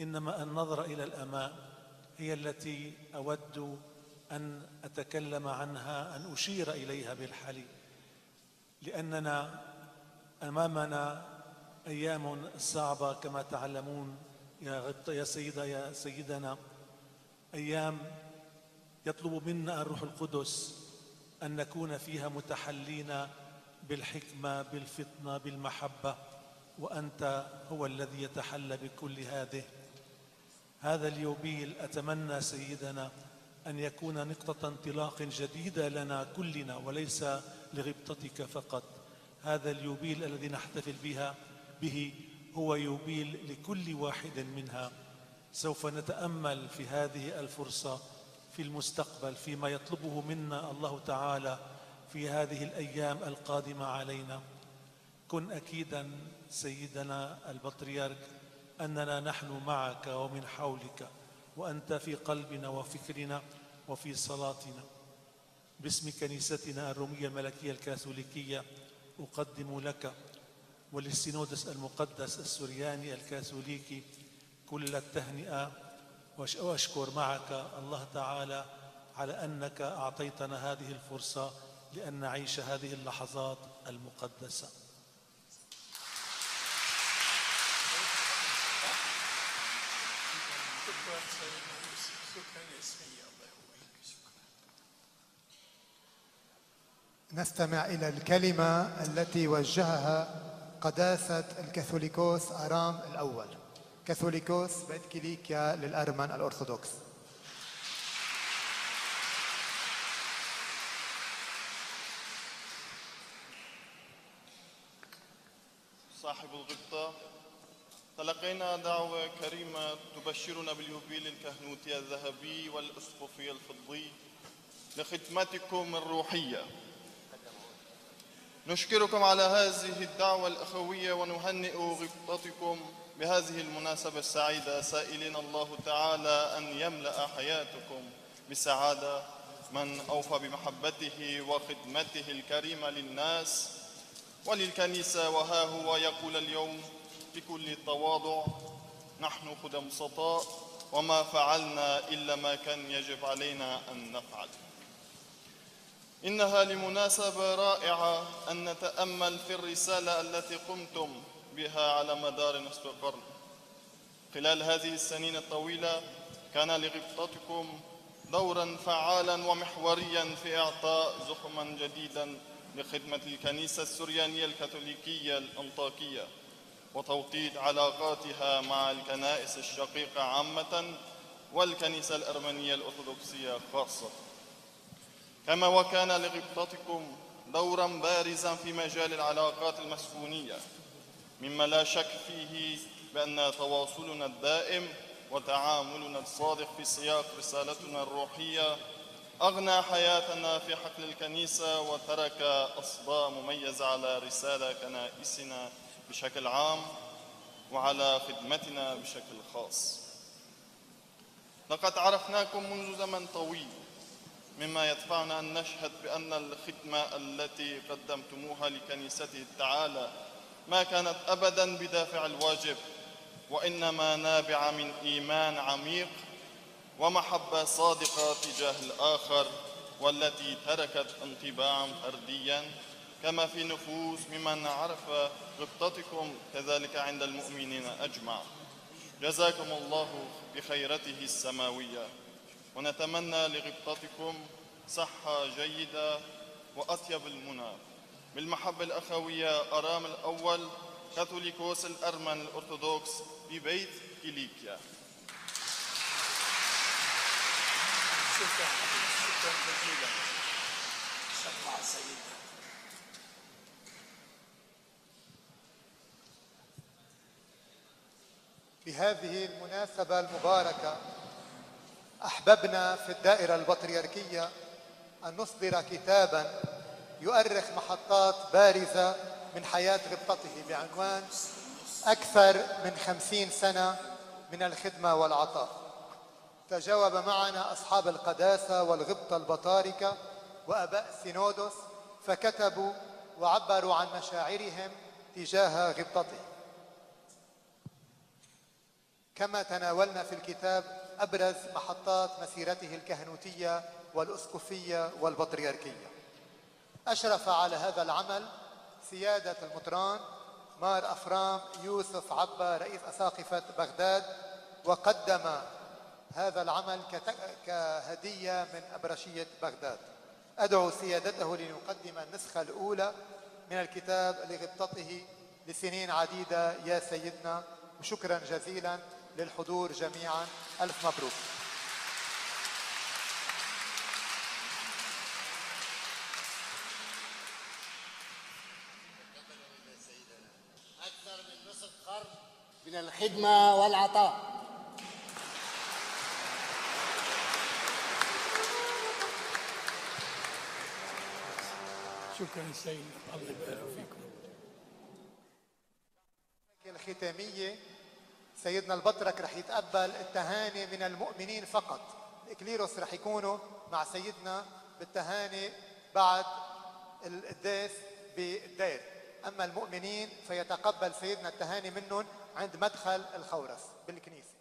إنما النظرة إلى الأمام هي التي أود أن أتكلم عنها أن أشير إليها بالحلي لأننا أمامنا أيام صعبة كما تعلمون يا غط يا سيدة يا سيدنا. أيام يطلب منا الروح القدس أن نكون فيها متحلين بالحكمة بالفطنة بالمحبة وأنت هو الذي يتحلى بكل هذه. هذا اليوبيل أتمنى سيدنا أن يكون نقطة انطلاق جديدة لنا كلنا وليس لغبطتك فقط. هذا اليوبيل الذي نحتفل بها به هو يوبيل لكل واحد منها. سوف نتأمل في هذه الفرصة في المستقبل فيما يطلبه منا الله تعالى في هذه الأيام القادمة علينا. كن أكيدا سيدنا البطريرك أننا نحن معك ومن حولك وأنت في قلبنا وفكرنا وفي صلاتنا. باسم كنيستنا الرومية الملكية الكاثوليكية أقدم لك وللسينودس المقدس السورياني الكاثوليكي كل التهنئة وأشكر معك الله تعالى على أنك أعطيتنا هذه الفرصة لأن نعيش هذه اللحظات يقويك نستمع إلى الكلمة التي وجهها قداسة الكاثوليكوس أرام الأول. كاثوليكوس بيت كيليكيا للأرمن الأرثوذكس. صاحب الغبطة تلقينا دعوة كريمة تبشرنا باليوبيل الكهنوتي الذهبي والأسقفي الفضي لخدمتكم الروحية. نشكركم على هذه الدعوة الأخوية ونهنئ غبطتكم بهذه المناسبة السعيدة. سائلين الله تعالى أن يملأ حياتكم بسعادة من أوفى بمحبته وخدمته الكريمة للناس وللكنيسة. وها هو يقول اليوم بكل تواضع نحن خدم سطاء وما فعلنا إلا ما كان يجب علينا أن نفعل. إنها لمناسبة رائعة أن نتأمل في الرسالة التي قمتم بها على مدار نصف قرن خلال هذه السنين الطويلة كان لغبطتكم دورا فعالا ومحوريا في إعطاء زخما جديدا لخدمة الكنيسة السريانية الكاثوليكية الأنطاكية وتوطيد علاقاتها مع الكنائس الشقيقة عامة والكنيسة الأرمنية الأرثوذكسية خاصة. كما وكان لغبطتكم دورا بارزا في مجال العلاقات المسكونية مما لا شك فيه بأن تواصلنا الدائم وتعاملنا الصادق في سياق رسالتنا الروحية أغنى حياتنا في حقل الكنيسة وترك أصداء مميزة على رسالة كنائسنا بشكل عام وعلى خدمتنا بشكل خاص. لقد عرفناكم منذ زمن طويل مما يدفعنا أن نشهد بأن الخدمة التي قدمتموها لكنيسته تعالى ما كانت أبدا بدافع الواجب وإنما نابعة من إيمان عميق ومحبة صادقة تجاه الآخر والتي تركت انطباعا فرديا كما في نفوس ممن عرف غبطتكم كذلك عند المؤمنين أجمع جزاكم الله بخيرته السماوية. ونتمنى لغبطتكم صحة جيدة وأطيب المنى. بالمحبة الأخوية أرام الأول كاثوليكوس الأرمن الأرثوذكس ببيت كيليكيا شكرا شكرا جزيلا سمع سيدنا في هذه المناسبة المباركة أحببنا في الدائرة البطريركية أن نصدر كتابا يؤرخ محطات بارزة من حياة غبطته بعنوان أكثر من خمسين سنة من الخدمة والعطاء. تجاوب معنا أصحاب القداسة والغبطة البطاركة وأباء سينودوس فكتبوا وعبروا عن مشاعرهم تجاه غبطته. كما تناولنا في الكتاب أبرز محطات مسيرته الكهنوتية والأسقفية والبطريركية. أشرف على هذا العمل سيادة المطران مار أفرام يوسف عبا رئيس أساقفة بغداد وقدم هذا العمل كهدية من أبرشية بغداد. أدعو سيادته ليقدم النسخة الأولى من الكتاب لغبطته لسنين عديدة يا سيدنا وشكرا جزيلا. للحضور جميعا. ألف مبروك. أكثر من نصف قرن من الخدمة والعطاء. شكرا سيدنا الله يبارك فيكم. الختامية سيدنا البطرك رح يتقبل التهاني من المؤمنين فقط. الإكليروس رح يكونوا مع سيدنا بالتهاني بعد القداس بالدير. أما المؤمنين فيتقبل سيدنا التهاني منهم عند مدخل الخورس بالكنيسة.